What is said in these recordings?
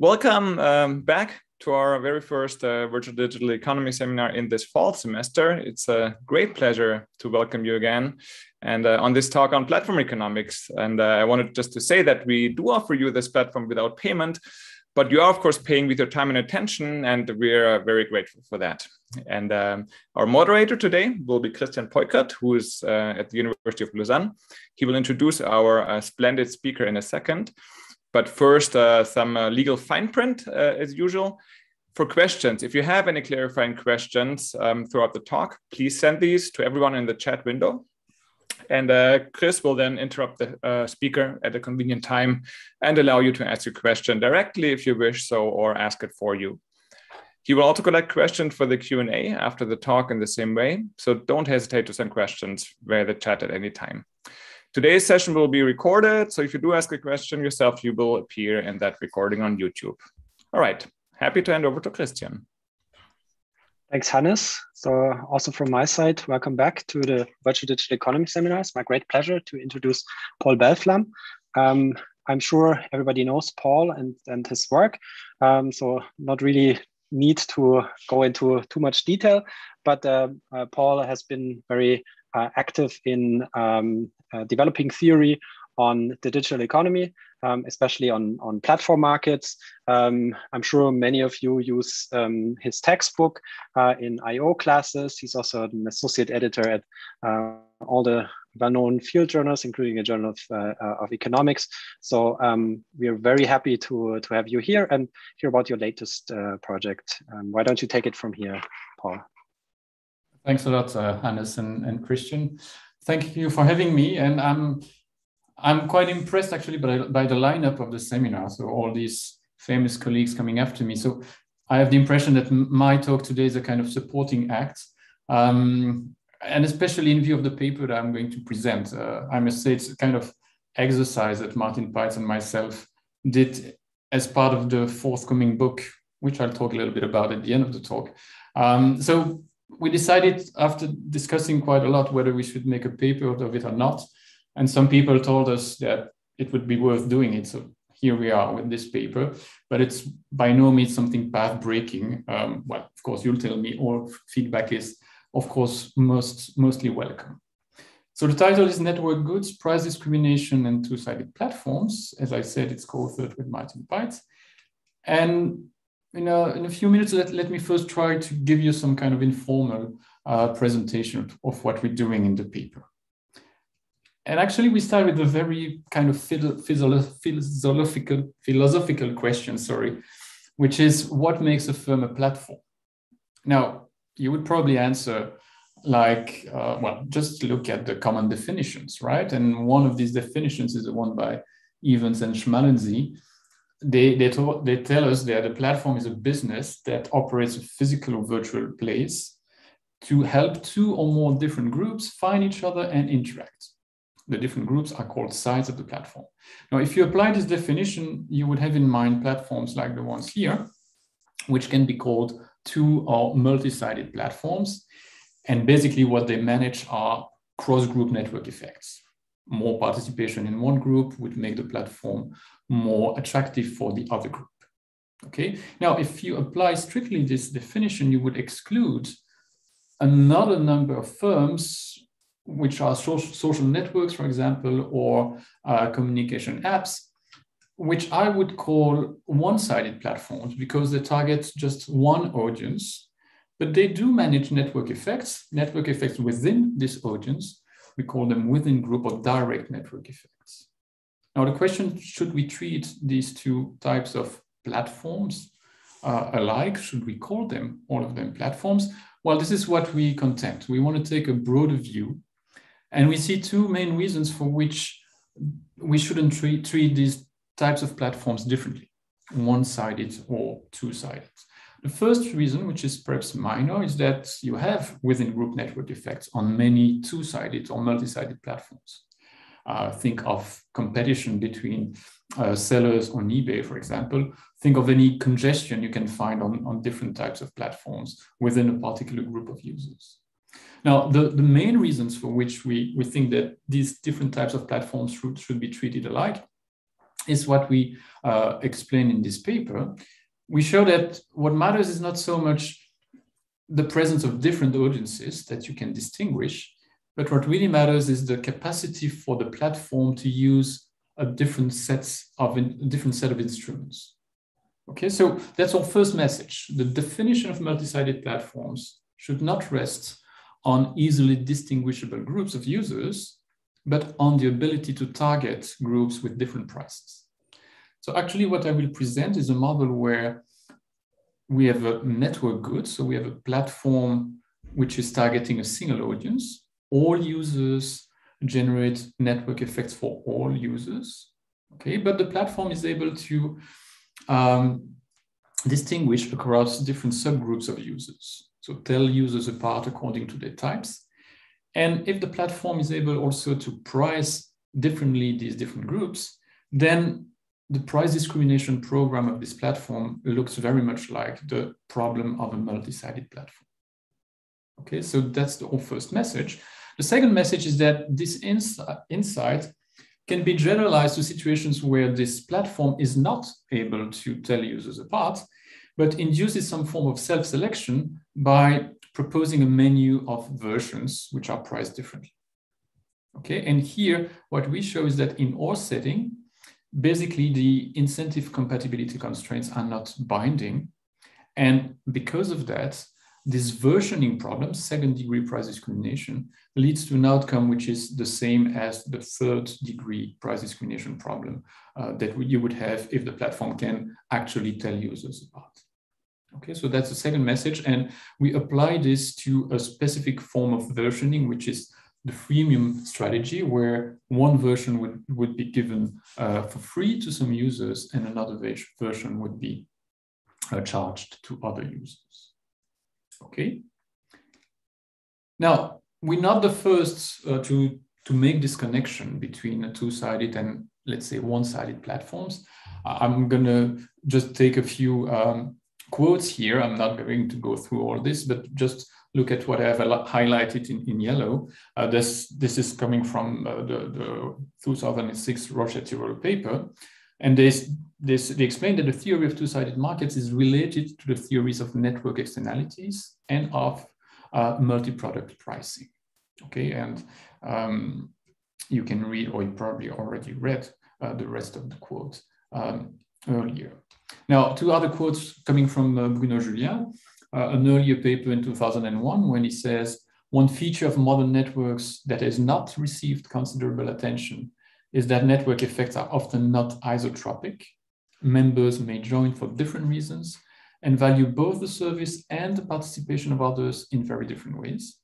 Welcome um, back to our very first uh, virtual digital economy seminar in this fall semester. It's a great pleasure to welcome you again and uh, on this talk on platform economics. And uh, I wanted just to say that we do offer you this platform without payment, but you are of course paying with your time and attention, and we are very grateful for that. And um, our moderator today will be Christian Peukert, who is uh, at the University of Lausanne. He will introduce our uh, splendid speaker in a second. But first, uh, some uh, legal fine print uh, as usual. For questions, if you have any clarifying questions um, throughout the talk, please send these to everyone in the chat window. And uh, Chris will then interrupt the uh, speaker at a convenient time and allow you to ask your question directly if you wish so, or ask it for you. He will also collect questions for the Q&A after the talk in the same way, so don't hesitate to send questions via the chat at any time. Today's session will be recorded, so if you do ask a question yourself, you will appear in that recording on YouTube. All right, happy to hand over to Christian. Thanks, Hannes. So also from my side, welcome back to the Virtual Digital Economy Seminar. It's my great pleasure to introduce Paul Belleflamme. Um, I'm sure everybody knows Paul and, and his work, um, so not really need to go into too much detail, but uh, uh, Paul has been very active in um, uh, developing theory on the digital economy, um, especially on, on platform markets. Um, I'm sure many of you use um, his textbook uh, in IO classes. He's also an associate editor at uh, all the well-known field journals, including a journal of, uh, uh of economics. So um, we are very happy to, to have you here and hear about your latest uh, project. Um, why don't you take it from here, Paul? Thanks a lot, uh, Hannes and, and Christian. Thank you for having me. And I'm, I'm quite impressed actually by, by the lineup of the seminar. So all these famous colleagues coming after me. So I have the impression that my talk today is a kind of supporting act. Um, and especially in view of the paper that I'm going to present, uh, I must say it's a kind of exercise that Martin Peitz and myself did as part of the forthcoming book, which I'll talk a little bit about at the end of the talk. Um, so we decided after discussing quite a lot whether we should make a paper out of it or not. And some people told us that it would be worth doing it. So here we are with this paper, but it's by no means something path breaking. Um, well, of course, you'll tell me all feedback is, of course, most, mostly welcome. So the title is Network Goods, Price Discrimination and Two-Sided Platforms. As I said, it's co-authored with Martin Peitz. And in a, in a few minutes, let, let me first try to give you some kind of informal uh, presentation of what we're doing in the paper. And actually, we start with a very kind of philosophical, philosophical question, sorry, which is what makes a firm a platform? Now, you would probably answer like, uh, well, just look at the common definitions, right? And one of these definitions is the one by Evans and Schmalensee, they, they, they tell us that the platform is a business that operates a physical or virtual place to help two or more different groups find each other and interact. The different groups are called sides of the platform. Now, if you apply this definition, you would have in mind platforms like the ones here, which can be called two or multi-sided platforms. And basically what they manage are cross-group network effects. More participation in one group would make the platform more attractive for the other group. Okay, now if you apply strictly this definition, you would exclude another number of firms which are social networks, for example, or uh, communication apps, which I would call one-sided platforms because they target just one audience, but they do manage network effects, network effects within this audience. We call them within group or direct network effects. Now the question, should we treat these two types of platforms uh, alike? Should we call them, all of them platforms? Well, this is what we contend. We want to take a broader view and we see two main reasons for which we shouldn't treat, treat these types of platforms differently, one-sided or two-sided. The first reason, which is perhaps minor, is that you have within group network effects on many two-sided or multi-sided platforms uh, think of competition between uh, sellers on eBay, for example. Think of any congestion you can find on, on different types of platforms within a particular group of users. Now, the, the main reasons for which we, we think that these different types of platforms should, should be treated alike is what we uh, explain in this paper. We show that what matters is not so much the presence of different audiences that you can distinguish, but what really matters is the capacity for the platform to use a different sets of a different set of instruments. Okay, so that's our first message. The definition of multi-sided platforms should not rest on easily distinguishable groups of users, but on the ability to target groups with different prices. So actually what I will present is a model where we have a network good. So we have a platform which is targeting a single audience. All users generate network effects for all users. Okay, but the platform is able to um, distinguish across different subgroups of users. So tell users apart according to their types. And if the platform is able also to price differently these different groups, then the price discrimination program of this platform looks very much like the problem of a multi-sided platform. Okay, so that's the first message. The second message is that this insight can be generalized to situations where this platform is not able to tell users apart, but induces some form of self-selection by proposing a menu of versions which are priced differently. Okay, and here what we show is that in our setting, basically the incentive compatibility constraints are not binding. And because of that, this versioning problem, second degree price discrimination, leads to an outcome which is the same as the third degree price discrimination problem uh, that you would have if the platform can actually tell users apart. Okay, so that's the second message. And we apply this to a specific form of versioning, which is the freemium strategy where one version would, would be given uh, for free to some users and another version would be uh, charged to other users. Okay. Now, we're not the first uh, to, to make this connection between two-sided and let's say one-sided platforms. I'm gonna just take a few um, quotes here. I'm not going to go through all this, but just look at what I have highlighted in, in yellow. Uh, this, this is coming from uh, the, the 2006 Rochet paper. And this, this, they explain that the theory of two-sided markets is related to the theories of network externalities and of uh, multi-product pricing. Okay, and um, you can read, or you probably already read uh, the rest of the quote um, earlier. Now, two other quotes coming from uh, Bruno Jullien uh, an earlier paper in 2001 when he says, one feature of modern networks that has not received considerable attention is that network effects are often not isotropic. Members may join for different reasons and value both the service and the participation of others in very different ways.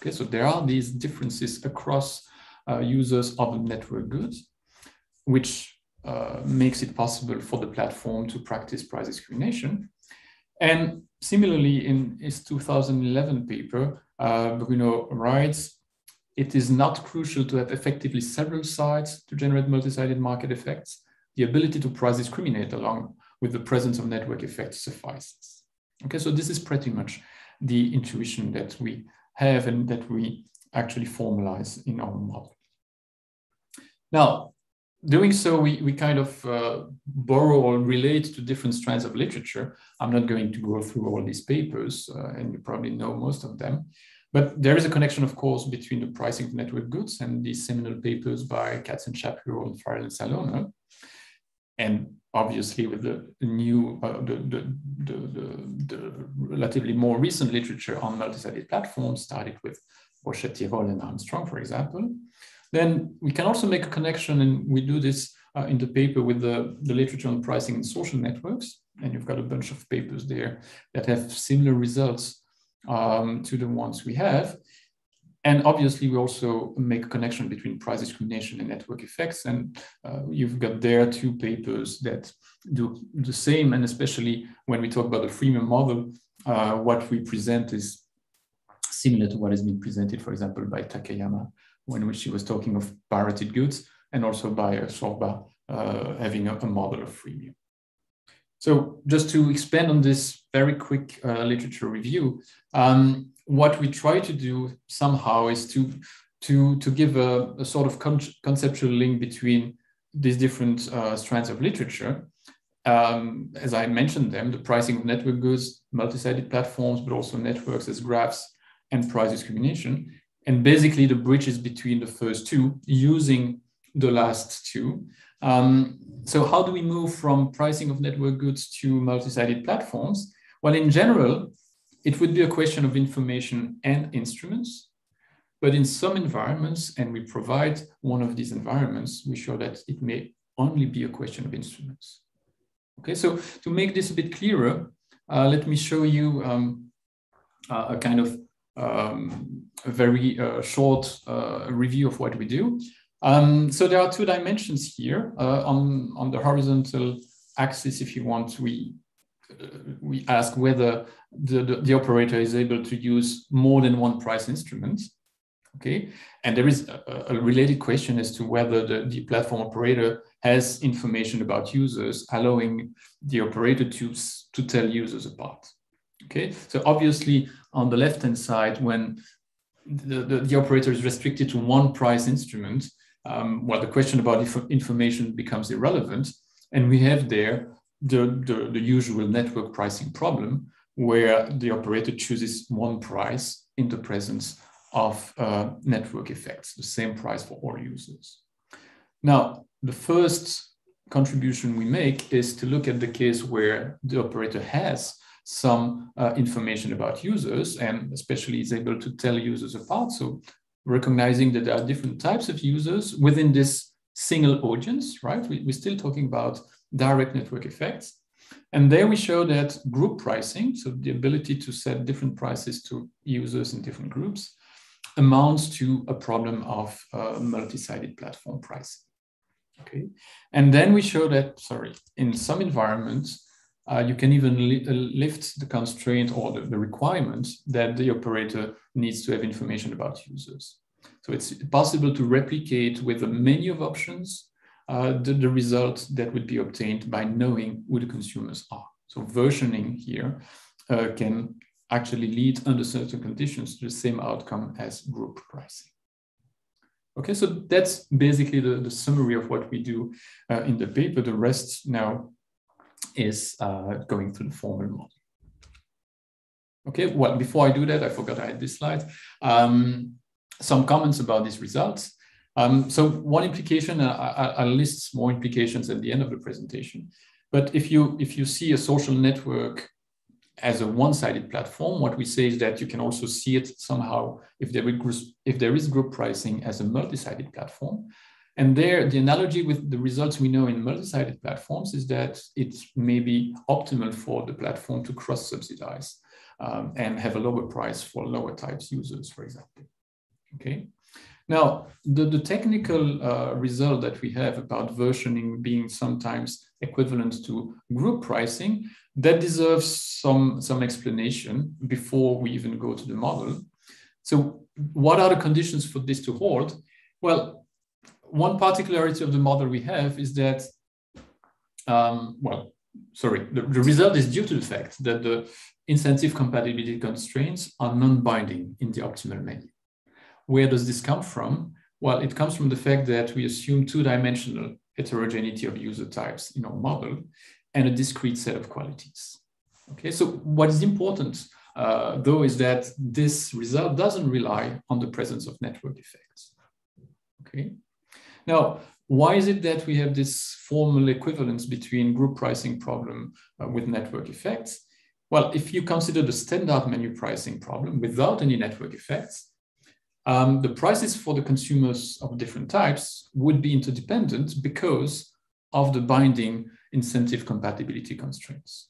Okay, so there are these differences across uh, users of network goods, which uh, makes it possible for the platform to practice price discrimination. And similarly, in his 2011 paper, uh, Bruno writes, it is not crucial to have effectively several sites to generate multi-sided market effects. The ability to price discriminate along with the presence of network effects suffices. Okay, so this is pretty much the intuition that we have and that we actually formalize in our model. Now, doing so, we, we kind of uh, borrow or relate to different strands of literature. I'm not going to go through all these papers, uh, and you probably know most of them. But there is a connection, of course, between the pricing of network goods and these seminal papers by Katz and Shapiro and Farrell and Saloner. And obviously with the new, uh, the, the, the, the, relatively more recent literature on multi-sided platforms, started with Rochet-Tirole and Armstrong, for example. Then we can also make a connection, and we do this uh, in the paper with the, the literature on pricing in social networks. And you've got a bunch of papers there that have similar results um, to the ones we have. And obviously, we also make a connection between price discrimination and network effects. And uh, you've got there two papers that do the same. And especially when we talk about the freemium model, uh, what we present is similar to what has been presented, for example, by Takeyama when she was talking of pirated goods, and also by Sorba uh, having a, a, model of freemium. So just to expand on this very quick uh, literature review, um, what we try to do somehow is to, to, to give a, a sort of con conceptual link between these different uh, strands of literature, um, as I mentioned them, the pricing of network goods, multi-sided platforms, but also networks as graphs and price discrimination, and basically the bridges between the first two using the last two. Um, so how do we move from pricing of network goods to multi-sided platforms? Well, in general, it would be a question of information and instruments. But in some environments, and we provide one of these environments, we show that it may only be a question of instruments. Okay, so to make this a bit clearer, uh, let me show you um, uh, a kind of um, a very uh, short uh, review of what we do. Um, so there are two dimensions here uh, on, on the horizontal axis, if you want, we, we ask whether the, the, the, operator is able to use more than one price instrument. Okay, and there is a, a related question as to whether the, the platform operator has information about users, allowing the operator to, to tell users apart. Okay, so obviously on the left-hand side, when the, the, the, operator is restricted to one price instrument, um, well, the question about inf information becomes irrelevant. And we have there the, the, the, usual network pricing problem where the operator chooses one price in the presence of uh, network effects, the same price for all users. Now, the first contribution we make is to look at the case where the operator has some uh, information about users and especially is able to tell users apart. So recognizing that there are different types of users within this single audience, right? We, we're still talking about direct network effects. And there we show that group pricing, so the ability to set different prices to users in different groups, amounts to a problem of uh, multi-sided platform pricing. Okay, and then we show that, sorry, in some environments, uh, you can even li uh, lift the constraint or the, the requirement that the operator needs to have information about users. So it's possible to replicate with a menu of options uh, the, the result that would be obtained by knowing who the consumers are. So versioning here uh, can actually lead under certain conditions to the same outcome as group pricing. Okay, so that's basically the, the summary of what we do uh, in the paper. The rest now is uh, going through the formal model. Okay, well, before I do that, I forgot I had this slide. Um, some comments about these results. Um, so one implication, I, will list more implications at the end of the presentation. But if you, if you see a social network as a one-sided platform, what we say is that you can also see it somehow if there if there is group pricing as a multi-sided platform. And there, the analogy with the results we know in multi-sided platforms is that it may be optimal for the platform to cross-subsidize um, and have a lower price for lower types users, for example. Okay. Now, the, the technical uh, result that we have about versioning being sometimes equivalent to group pricing, that deserves some, some explanation before we even go to the model. So what are the conditions for this to hold? Well, one particularity of the model we have is that, um, well, sorry, the, the, result is due to the fact that the incentive compatibility constraints are non-binding in the optimal menu. Where does this come from? Well, it comes from the fact that we assume two-dimensional heterogeneity of user types in our model and a discrete set of qualities. Okay, so what is important uh, though is that this result doesn't rely on the presence of network effects. Okay, now, why is it that we have this formal equivalence between group pricing problem uh, with network effects? Well, if you consider the standard menu pricing problem without any network effects, um, the prices for the consumers of different types would be interdependent because of the binding incentive compatibility constraints.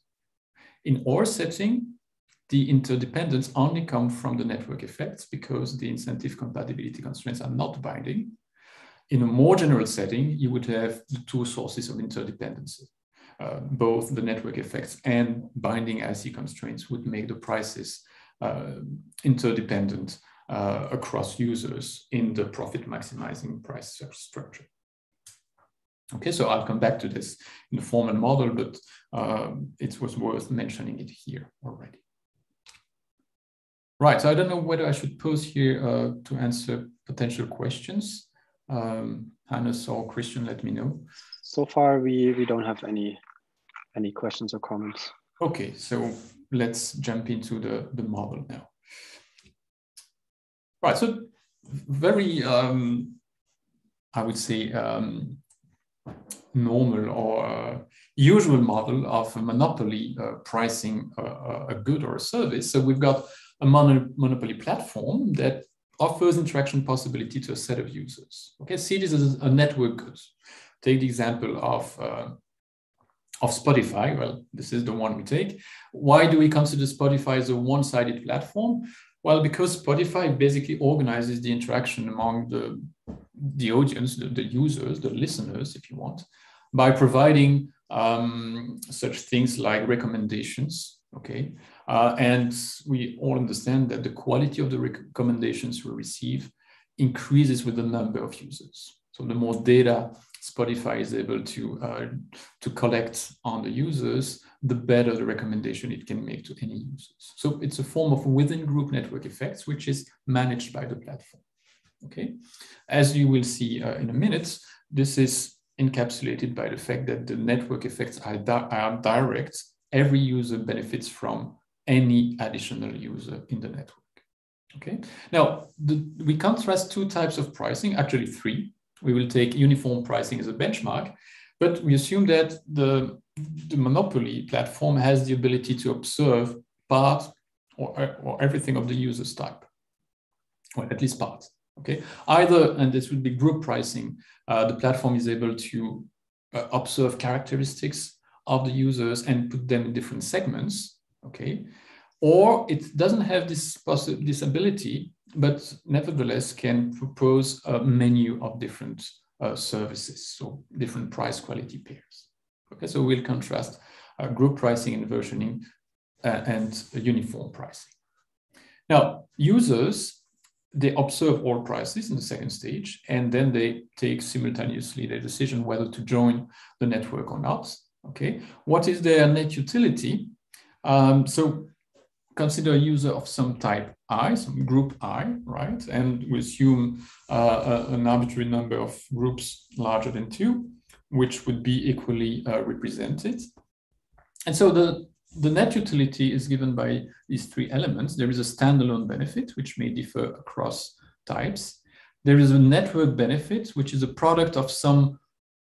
In our setting, the interdependence only come from the network effects because the incentive compatibility constraints are not binding in a more general setting, you would have the two sources of interdependency. Uh, both the network effects and binding IC constraints would make the prices uh, interdependent uh, across users in the profit maximizing price structure. Okay, so I'll come back to this in the formal model, but um, it was worth mentioning it here already. Right, so I don't know whether I should pause here uh, to answer potential questions. Um, Hannes or Christian, let me know. So far, we, we don't have any, any questions or comments. Okay, so let's jump into the, the model now. Right, so very, um, I would say, um, normal or uh, usual model of a monopoly uh, pricing a, a, good or a service. So we've got a mon monopoly platform that offers interaction possibility to a set of users. Okay, see this as a network. Take the example of uh, of Spotify. Well, this is the one we take. Why do we consider Spotify as a one-sided platform? Well, because Spotify basically organizes the interaction among the, the audience, the, the users, the listeners, if you want, by providing um, such things like recommendations. Okay. Uh, and we all understand that the quality of the recommendations we receive increases with the number of users. So the more data Spotify is able to, uh, to collect on the users, the better the recommendation it can make to any users. So it's a form of within group network effects, which is managed by the platform. Okay, as you will see uh, in a minute, this is encapsulated by the fact that the network effects are, di are direct. Every user benefits from any additional user in the network. Okay, now the, we contrast two types of pricing, actually three. We will take uniform pricing as a benchmark, but we assume that the, the monopoly platform has the ability to observe part or, or everything of the user's type, or at least part. Okay, either, and this would be group pricing, uh, the platform is able to uh, observe characteristics of the users and put them in different segments. Okay, or it doesn't have this, this ability, but nevertheless can propose a menu of different uh, services, so different price quality pairs. Okay, so we'll contrast uh, group pricing and versioning uh, and uniform pricing. Now, users, they observe all prices in the second stage, and then they take simultaneously their decision whether to join the network or not. Okay, what is their net utility? Um, so consider a user of some type I, some group I, right? And we assume uh, an arbitrary number of groups larger than two, which would be equally uh, represented. And so the, the net utility is given by these three elements. There is a standalone benefit, which may differ across types. There is a network benefit, which is a product of some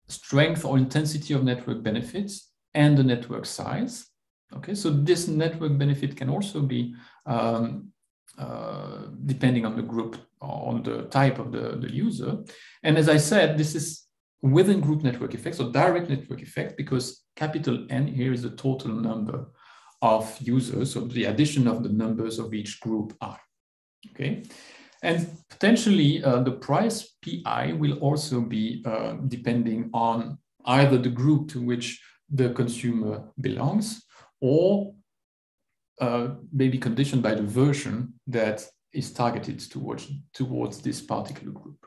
strength or intensity of network benefits and the network size. Okay, so this network benefit can also be um, uh, depending on the group, on the type of the, the user. And as I said, this is within group network effect, so direct network effect, because capital N here is the total number of users, so the addition of the numbers of each group I. Okay, and potentially uh, the price PI will also be uh, depending on either the group to which the consumer belongs or uh, may be conditioned by the version that is targeted towards, towards this particular group.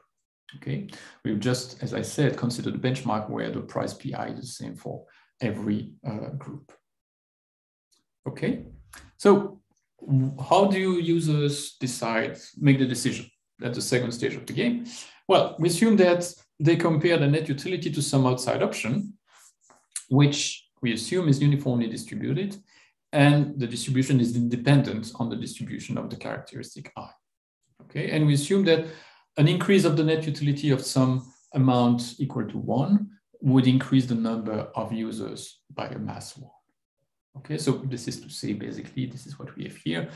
Okay, we've just, as I said, considered the benchmark where the price PI is the same for every uh, group. Okay, so how do users decide, make the decision? That's the second stage of the game. Well, we assume that they compare the net utility to some outside option, which we assume is uniformly distributed, and the distribution is independent on the distribution of the characteristic i. Okay, and we assume that an increase of the net utility of some amount equal to one would increase the number of users by a mass one. Okay, so this is to say basically, this is what we have here.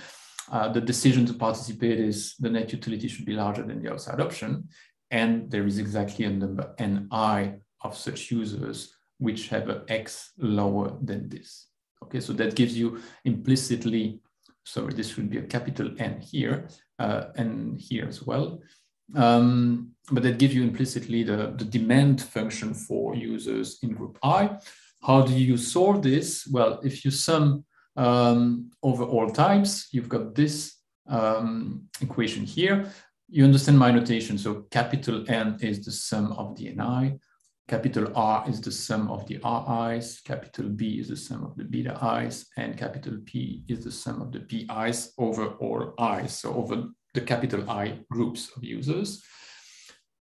Uh, the decision to participate is the net utility should be larger than the outside option. And there is exactly a number ni of such users which have an x lower than this. Okay, so that gives you implicitly, sorry, this should be a capital N here uh, and here as well. Um, but that gives you implicitly the, the demand function for users in group I. How do you solve this? Well, if you sum um, over all types, you've got this um, equation here. You understand my notation. So capital N is the sum of the Ni. Capital R is the sum of the Ri's, capital B is the sum of the beta i's, and capital P is the sum of the PI's over all i's, so over the capital I groups of users.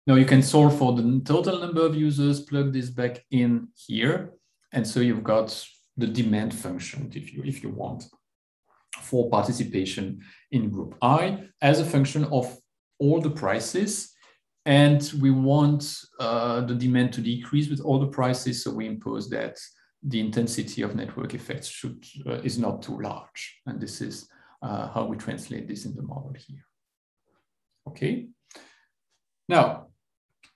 Now you can solve for the total number of users, plug this back in here. And so you've got the demand function if you, if you want for participation in group I as a function of all the prices. And we want uh, the demand to decrease with all the prices. So we impose that the intensity of network effects should, uh, is not too large. And this is uh, how we translate this in the model here. Okay. Now,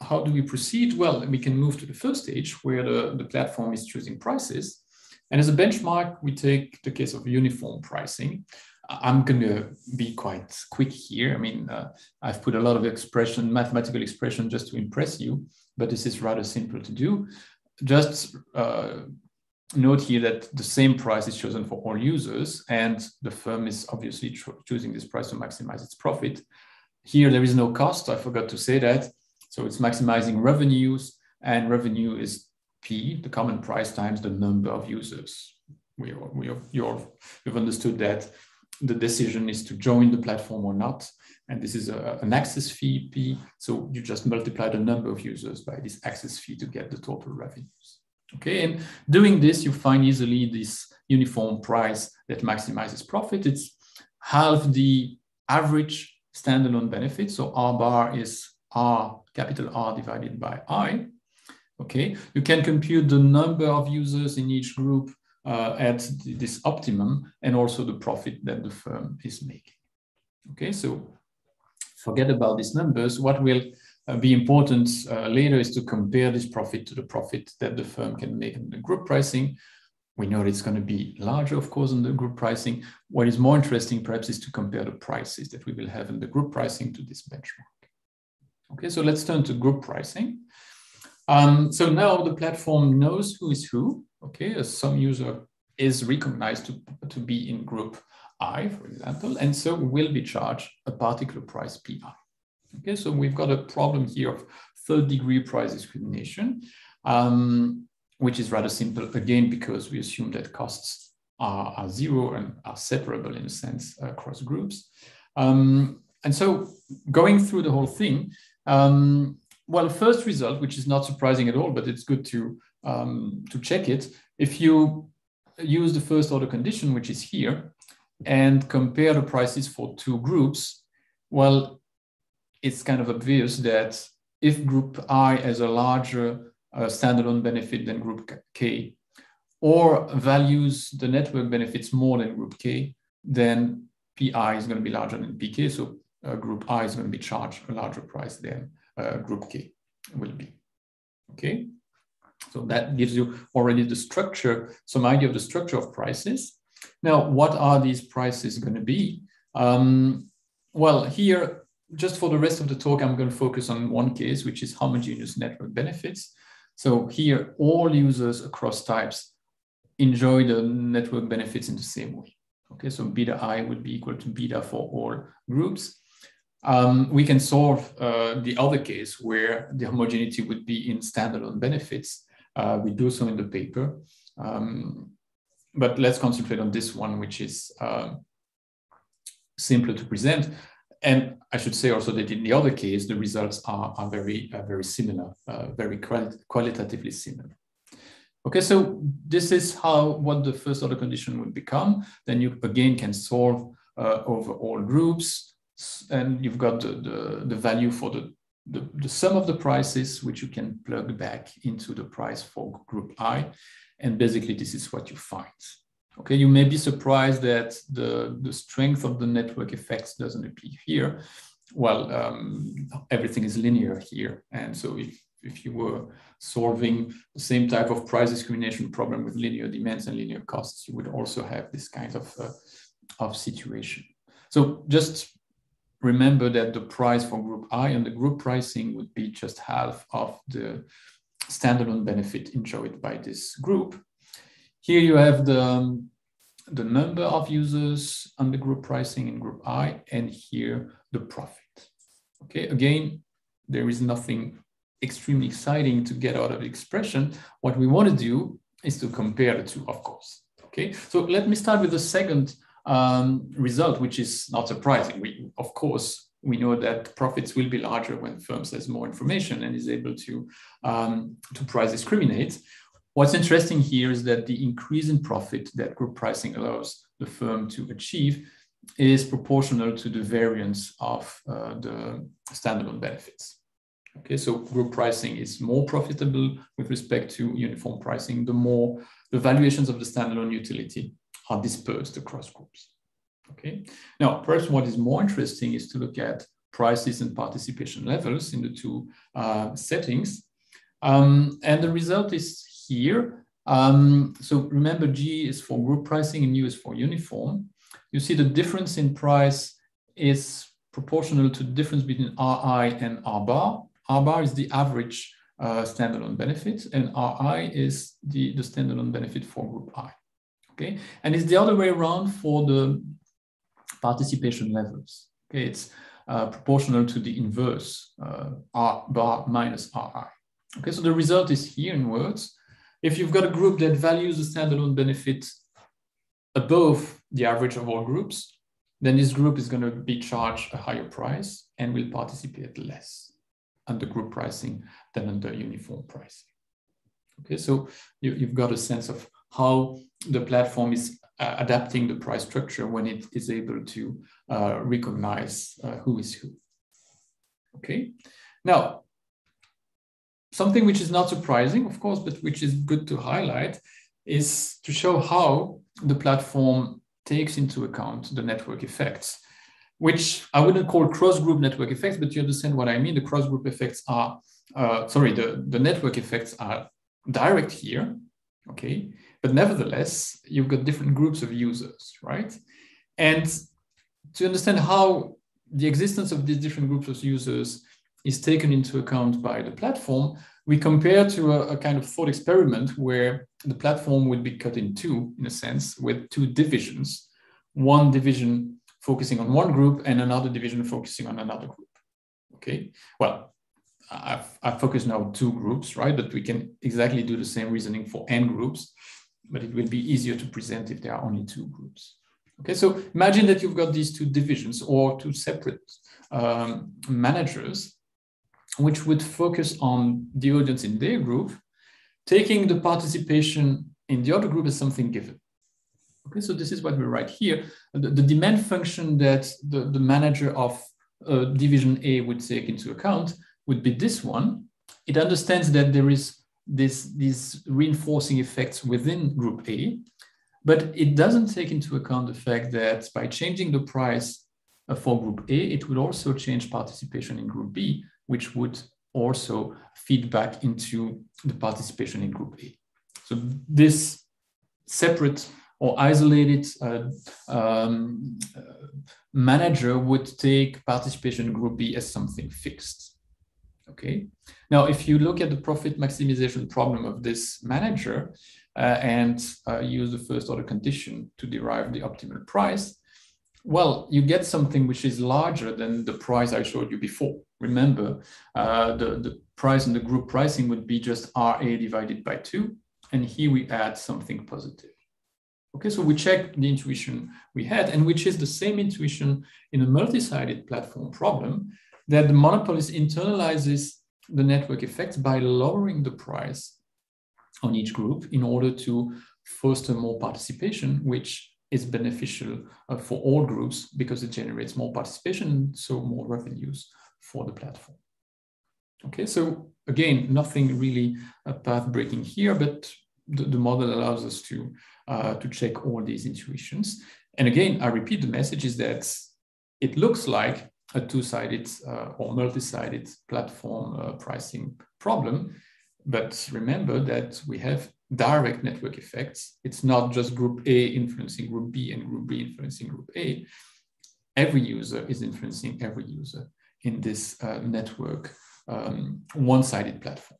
how do we proceed? Well, we can move to the first stage where the, the platform is choosing prices. And as a benchmark, we take the case of uniform pricing. I'm going to be quite quick here. I mean, uh, I've put a lot of expression, mathematical expression just to impress you, but this is rather simple to do. Just uh, note here that the same price is chosen for all users, and the firm is obviously cho choosing this price to maximize its profit. Here, there is no cost. I forgot to say that. So it's maximizing revenues, and revenue is P, the common price times the number of users. We, we, you're, you've understood that the decision is to join the platform or not. And this is a, an access fee P. So you just multiply the number of users by this access fee to get the total revenues. Okay, and doing this, you find easily this uniform price that maximizes profit. It's half the average standalone benefit. So R bar is R, capital R divided by I. Okay, you can compute the number of users in each group uh, at this optimum and also the profit that the firm is making. Okay, so forget about these numbers. What will uh, be important uh, later is to compare this profit to the profit that the firm can make in the group pricing. We know it's going to be larger, of course, in the group pricing. What is more interesting, perhaps, is to compare the prices that we will have in the group pricing to this benchmark. Okay, so let's turn to group pricing. Um, so now the platform knows who is who. Okay, some user is recognized to, to be in group I, for example, and so will be charged a particular price PI. Okay, so we've got a problem here of third degree price discrimination, um, which is rather simple, again, because we assume that costs are, are zero and are separable in a sense across groups. Um, and so going through the whole thing, um, well, first result, which is not surprising at all, but it's good to, um, to check it. If you use the first order condition, which is here, and compare the prices for two groups, well, it's kind of obvious that if group I has a larger uh, standalone benefit than group K, or values the network benefits more than group K, then PI is going to be larger than PK. So uh, group I is going to be charged a larger price than uh, group K will be. Okay, so that gives you already the structure, some idea of the structure of prices. Now, what are these prices going to be? Um, well, here, just for the rest of the talk, I'm going to focus on one case, which is homogeneous network benefits. So here, all users across types enjoy the network benefits in the same way. Okay, so beta i would be equal to beta for all groups. Um, we can solve uh, the other case where the homogeneity would be in standalone benefits. Uh, we do so in the paper. Um, but let's concentrate on this one, which is uh, simpler to present. And I should say also that in the other case, the results are, are very, uh, very similar, uh, very quali qualitatively similar. Okay, so this is how what the first order condition would become. Then you again can solve uh, over all groups and you've got the, the, the value for the, the, the, sum of the prices, which you can plug back into the price for group I. And basically, this is what you find. Okay, you may be surprised that the, the strength of the network effects doesn't appear here. Well, um, everything is linear here. And so if, if you were solving the same type of price discrimination problem with linear demands and linear costs, you would also have this kind of, uh, of situation. So just remember that the price for group I and the group pricing would be just half of the standalone benefit enjoyed by this group. Here you have the, the number of users on the group pricing in group I, and here the profit. Okay, again, there is nothing extremely exciting to get out of the expression. What we want to do is to compare the two, of course. Okay, so let me start with the second um, result, which is not surprising. We, of course, we know that profits will be larger when firms has more information and is able to, um, to price discriminate. What's interesting here is that the increase in profit that group pricing allows the firm to achieve is proportional to the variance of uh, the standalone benefits. Okay, so group pricing is more profitable with respect to uniform pricing, the more the valuations of the standalone utility are dispersed across groups. Okay, now perhaps what is more interesting is to look at prices and participation levels in the two uh, settings. Um, and the result is here. Um, so remember G is for group pricing and U is for uniform. You see the difference in price is proportional to the difference between RI and R bar. R bar is the average uh, standalone benefit and RI is the, the standalone benefit for group I. Okay, and it's the other way around for the participation levels. Okay, it's uh, proportional to the inverse uh, R bar minus RI. Okay, so the result is here in words. If you've got a group that values the standalone benefit above the average of all groups, then this group is going to be charged a higher price and will participate less under group pricing than under uniform pricing. Okay, so you, have got a sense of how the platform is uh, adapting the price structure when it is able to uh, recognize uh, who is who. Okay, now something which is not surprising, of course, but which is good to highlight is to show how the platform takes into account the network effects, which I wouldn't call cross-group network effects, but you understand what I mean. The cross-group effects are, uh, sorry, the, the network effects are direct here, okay? But nevertheless, you've got different groups of users, right? And to understand how the existence of these different groups of users is taken into account by the platform, we compare to a, a, kind of thought experiment where the platform would be cut in two, in a sense, with two divisions. One division focusing on one group and another division focusing on another group. Okay, well, I've, I've focused now two groups, right? But we can exactly do the same reasoning for n groups, but it will be easier to present if there are only two groups. Okay, so imagine that you've got these two divisions or two separate um, managers which would focus on the audience in their group, taking the participation in the other group as something given. Okay, so this is what we write here. The, the demand function that the, the manager of uh, division A would take into account would be this one. It understands that there is this, these reinforcing effects within group A, but it doesn't take into account the fact that by changing the price uh, for group A, it would also change participation in group B, which would also feed back into the participation in group A. So this separate or isolated uh, um, uh, manager would take participation in group B as something fixed. Okay. Now, if you look at the profit maximization problem of this manager uh, and uh, use the first order condition to derive the optimal price, well, you get something which is larger than the price I showed you before. Remember, uh, the, the price in the group pricing would be just RA divided by two. And here we add something positive. Okay, so we check the intuition we had, and which is the same intuition in a multi-sided platform problem, that the monopolist internalizes the network effects by lowering the price on each group in order to foster more participation, which is beneficial uh, for all groups because it generates more participation, so more revenues for the platform. Okay, so again, nothing really uh, path-breaking here, but the, the, model allows us to, uh, to check all these intuitions. And again, I repeat the message is that it looks like a two-sided uh, or multi-sided platform uh, pricing problem. But remember that we have direct network effects. It's not just group A influencing group B and group B influencing group A. Every user is influencing every user in this uh, network um, one-sided platform.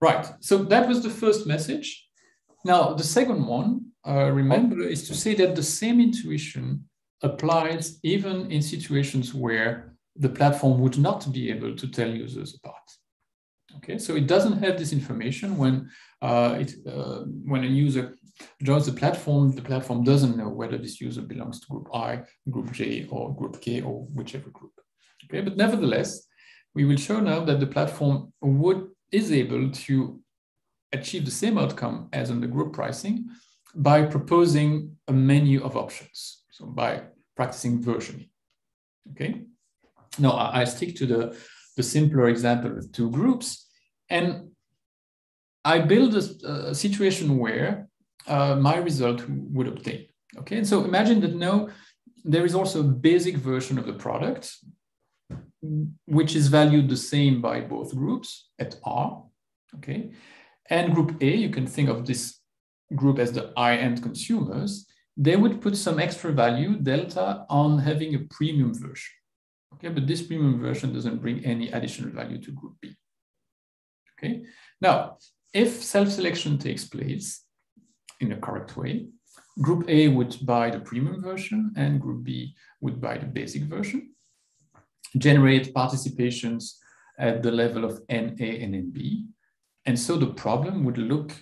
Right, so that was the first message. Now, the second one, uh, remember, is to say that the same intuition applies even in situations where the platform would not be able to tell users apart. Okay, so it doesn't have this information when uh, it, uh, when a user joins the platform, the platform doesn't know whether this user belongs to group I, group J, or group K, or whichever group. Okay, but nevertheless, we will show now that the platform would is able to achieve the same outcome as on the group pricing by proposing a menu of options. So by practicing versioning. Okay. Now I, I stick to the, the simpler example with two groups. And I build a, a situation where uh, my result would obtain. Okay, and so imagine that now there is also a basic version of the product, which is valued the same by both groups at R. Okay, and group A, you can think of this group as the high-end consumers. They would put some extra value delta on having a premium version. Okay, but this premium version doesn't bring any additional value to group B. Okay, now if self-selection takes place in a correct way, group A would buy the premium version and group B would buy the basic version, generate participations at the level of NA and NB. And so the problem would look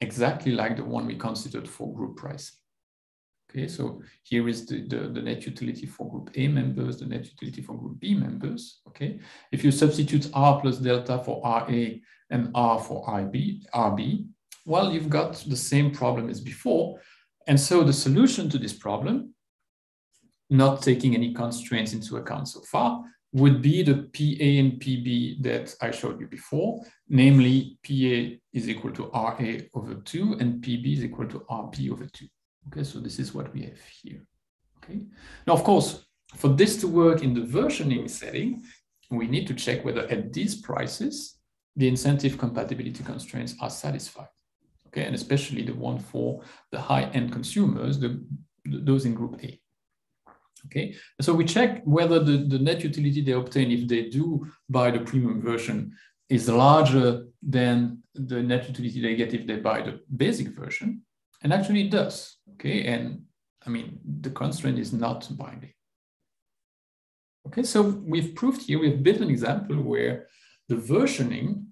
exactly like the one we considered for group pricing. Okay, so here is the, the, the, net utility for group A members, the net utility for group B members. Okay, if you substitute R plus delta for RA and R for IB, RB, well, you've got the same problem as before. And so the solution to this problem, not taking any constraints into account so far, would be the PA and PB that I showed you before, namely PA is equal to RA over 2 and PB is equal to RB over 2. Okay, so this is what we have here. Okay, now of course, for this to work in the versioning setting, we need to check whether at these prices, the incentive compatibility constraints are satisfied. Okay, and especially the one for the high-end consumers, the, those in group A. Okay, so we check whether the, the net utility they obtain if they do buy the premium version is larger than the net utility they get if they buy the basic version. And actually it does, okay? And I mean, the constraint is not binding. Okay, so we've proved here, we've built an example where the versioning,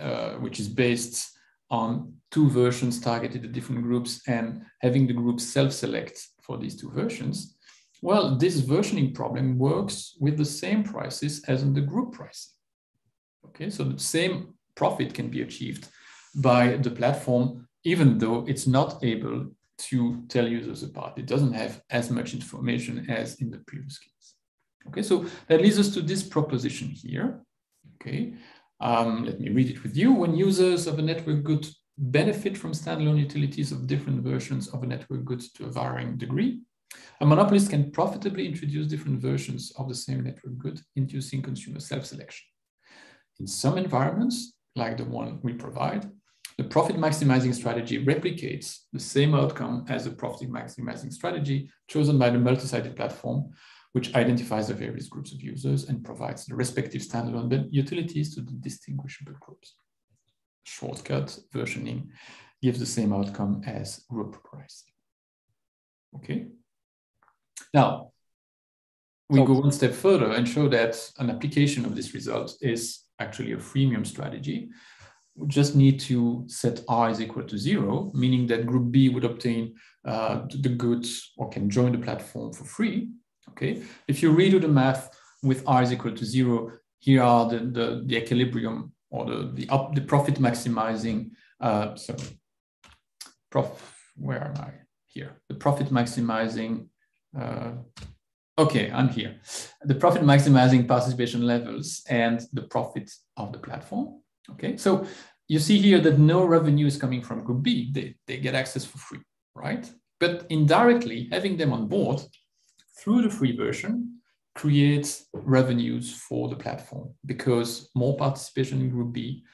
uh, which is based on two versions targeted at different groups and having the groups self-select for these two versions, well, this versioning problem works with the same prices as in the group pricing. Okay, so the same profit can be achieved by the platform, even though it's not able to tell users apart. It doesn't have as much information as in the previous case. Okay, so that leads us to this proposition here. Okay, um, let me read it with you. When users of a network good benefit from standalone utilities of different versions of a network good to a varying degree, a monopolist can profitably introduce different versions of the same network good, inducing consumer self-selection. In some environments, like the one we provide, the profit maximizing strategy replicates the same outcome as the profit maximizing strategy chosen by the multi-sided platform, which identifies the various groups of users and provides the respective standalone utilities to the distinguishable groups. Shortcut versioning gives the same outcome as group pricing. Okay. Now, we so, go one step further and show that an application of this result is actually a freemium strategy. We just need to set R is equal to zero, meaning that group B would obtain uh, the goods or can join the platform for free. Okay, if you redo the math with R is equal to zero, here are the, the, the equilibrium or the, the, up, the profit maximizing, uh, so prof, where am I? Here, the profit maximizing uh, okay, I'm here. The profit maximizing participation levels and the profit of the platform. Okay, so you see here that no revenue is coming from group B. They, they get access for free, right? But indirectly, having them on board through the free version creates revenues for the platform because more participation in group B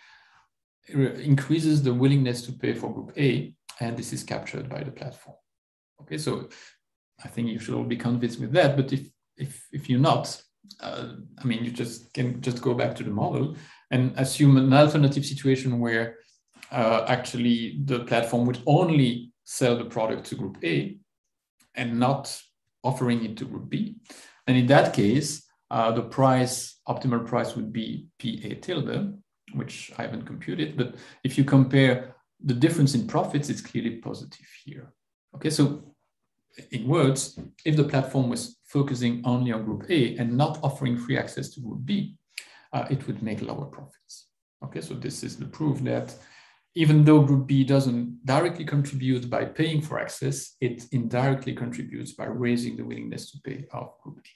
increases the willingness to pay for group A, and this is captured by the platform. Okay, so I think you should all be convinced with that. But if if if you're not, uh, I mean, you just can just go back to the model and assume an alternative situation where uh, actually the platform would only sell the product to Group A and not offering it to Group B. And in that case, uh, the price, optimal price would be PA tilde, which I haven't computed. But if you compare the difference in profits it's clearly positive here. Okay, so in words, if the platform was focusing only on group A and not offering free access to group B, uh, it would make lower profits. Okay, so this is the proof that even though group B doesn't directly contribute by paying for access, it indirectly contributes by raising the willingness to pay of group B.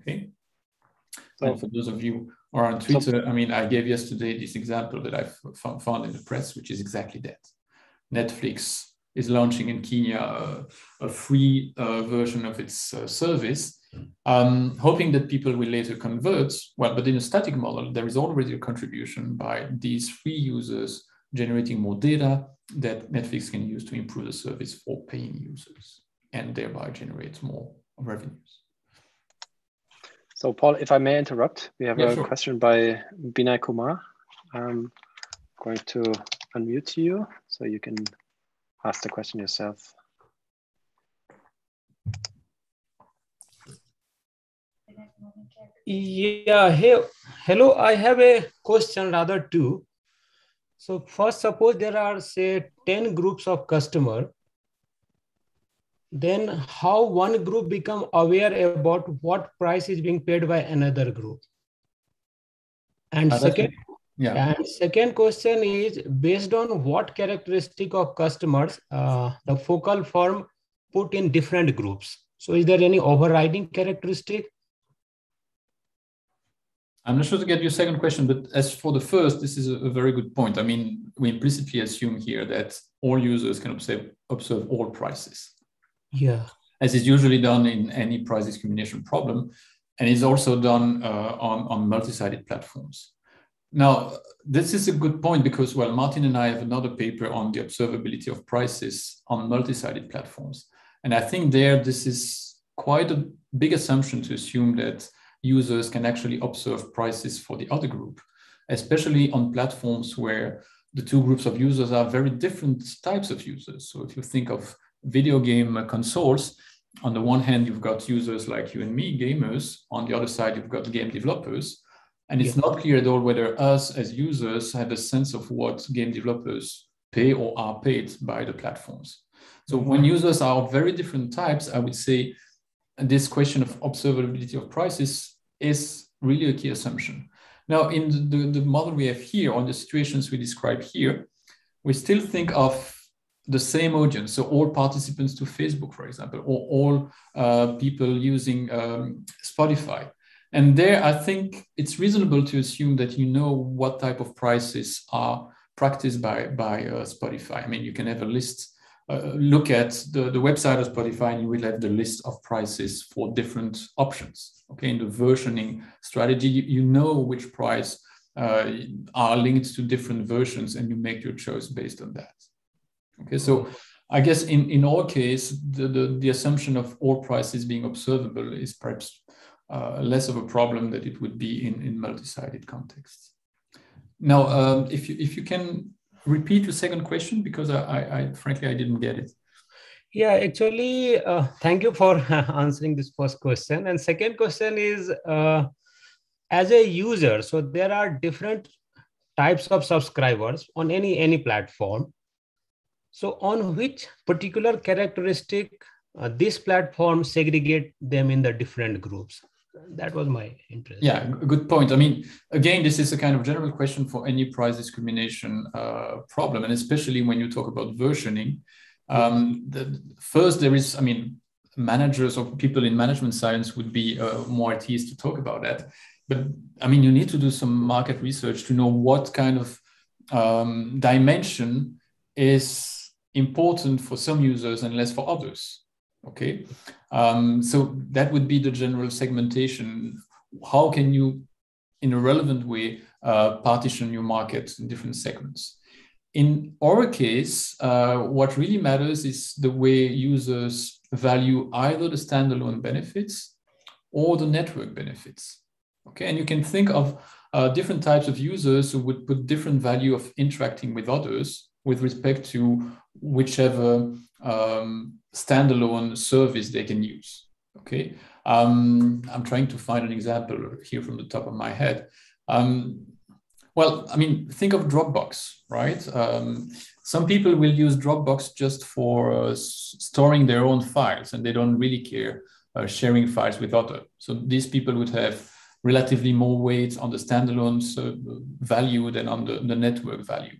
Okay. So, and for those of you who are on Twitter, I mean, I gave yesterday this example that I found in the press, which is exactly that. Netflix is launching in Kenya a, a free uh, version of its uh, service, um, hoping that people will later convert. Well, but in a static model, there is already a contribution by these free users generating more data that Netflix can use to improve the service for paying users and thereby generate more revenues. So, Paul, if I may interrupt, we have yeah, a sure. question by Binay Kumar. I'm going to unmute you so you can ask the question yourself. Yeah, hey, hello, I have a question rather too. So first, suppose there are say 10 groups of customer, then how one group become aware about what price is being paid by another group? And second, yeah. And second question is based on what characteristic of customers uh, the focal firm put in different groups. So is there any overriding characteristic? I'm not sure to get your second question, but as for the first, this is a, very good point. I mean, we implicitly assume here that all users can observe, observe all prices. Yeah. As is usually done in any price discrimination problem. And it's also done uh, on, on multi-sided platforms. Now, this is a good point because, well, Martin and I have another paper on the observability of prices on multi-sided platforms. And I think there, this is quite a big assumption to assume that users can actually observe prices for the other group, especially on platforms where the two groups of users are very different types of users. So if you think of video game consoles, on the one hand, you've got users like you and me, gamers. On the other side, you've got game developers. And it's yeah. not clear at all whether us as users have a sense of what game developers pay or are paid by the platforms. So mm-hmm. when users are of very different types, I would say this question of observability of prices is really a key assumption. Now, in the, the model we have here, on the situations we describe here, we still think of the same audience, so all participants to Facebook, for example, or all uh, people using um, Spotify. And there, I think it's reasonable to assume that you know what type of prices are practiced by, by uh, Spotify. I mean, you can have a list, uh, look at the, the website of Spotify, and you will have the list of prices for different options. Okay, in the versioning strategy, you, you know which price uh, are linked to different versions, and you make your choice based on that. Okay, so I guess in, in our case, the, the, the assumption of all prices being observable is perhaps uh, less of a problem that it would be in, in multi-sided contexts. Now, um, if, you, if you can repeat your second question, because I, I, I frankly, I didn't get it. Yeah, actually, uh, thank you for answering this first question. And second question is, uh, as a user, so there are different types of subscribers on any any platform. So on which particular characteristic uh, this platform segregate them in the different groups? That was my interest. Yeah, good point. I mean, again, this is a kind of general question for any price discrimination uh, problem, and especially when you talk about versioning. Um, the, first, there is, I mean, managers or people in management science would be uh, more at ease to talk about that. But I mean, you need to do some market research to know what kind of um, dimension is important for some users and less for others. Okay, um, so that would be the general segmentation. How can you, in a relevant way, uh, partition your market in different segments? In our case, uh, what really matters is the way users value either the standalone benefits or the network benefits. Okay, and you can think of uh, different types of users who would put different value of interacting with others with respect to whichever um, standalone service they can use. Okay, um, I'm trying to find an example here from the top of my head. Um, well, I mean, think of Dropbox, right? Um, some people will use Dropbox just for uh, storing their own files and they don't really care uh, sharing files with others. So these people would have relatively more weight on the standalone uh, value than on the, the network value.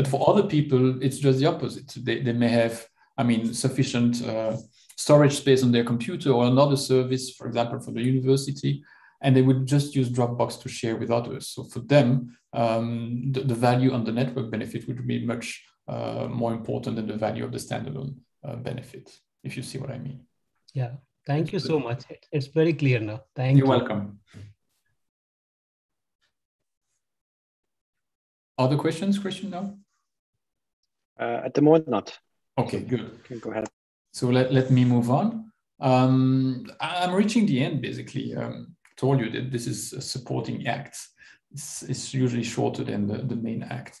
But for other people, it's just the opposite. They, they may have, I mean, sufficient uh, storage space on their computer or another service, for example, for the university, and they would just use Dropbox to share with others. So for them, um, the, the, value on the network benefit would be much uh, more important than the value of the standalone uh, benefit, if you see what I mean. Yeah, thank you so much. It's very clear now. Thank You're you. You're welcome. Other questions, Christian, now? Uh, at the moment, not. Okay, good. Go ahead. So let, let me move on. Um, I'm reaching the end, basically. Um, told you that this is a supporting act. It's, it's usually shorter than the, the main act.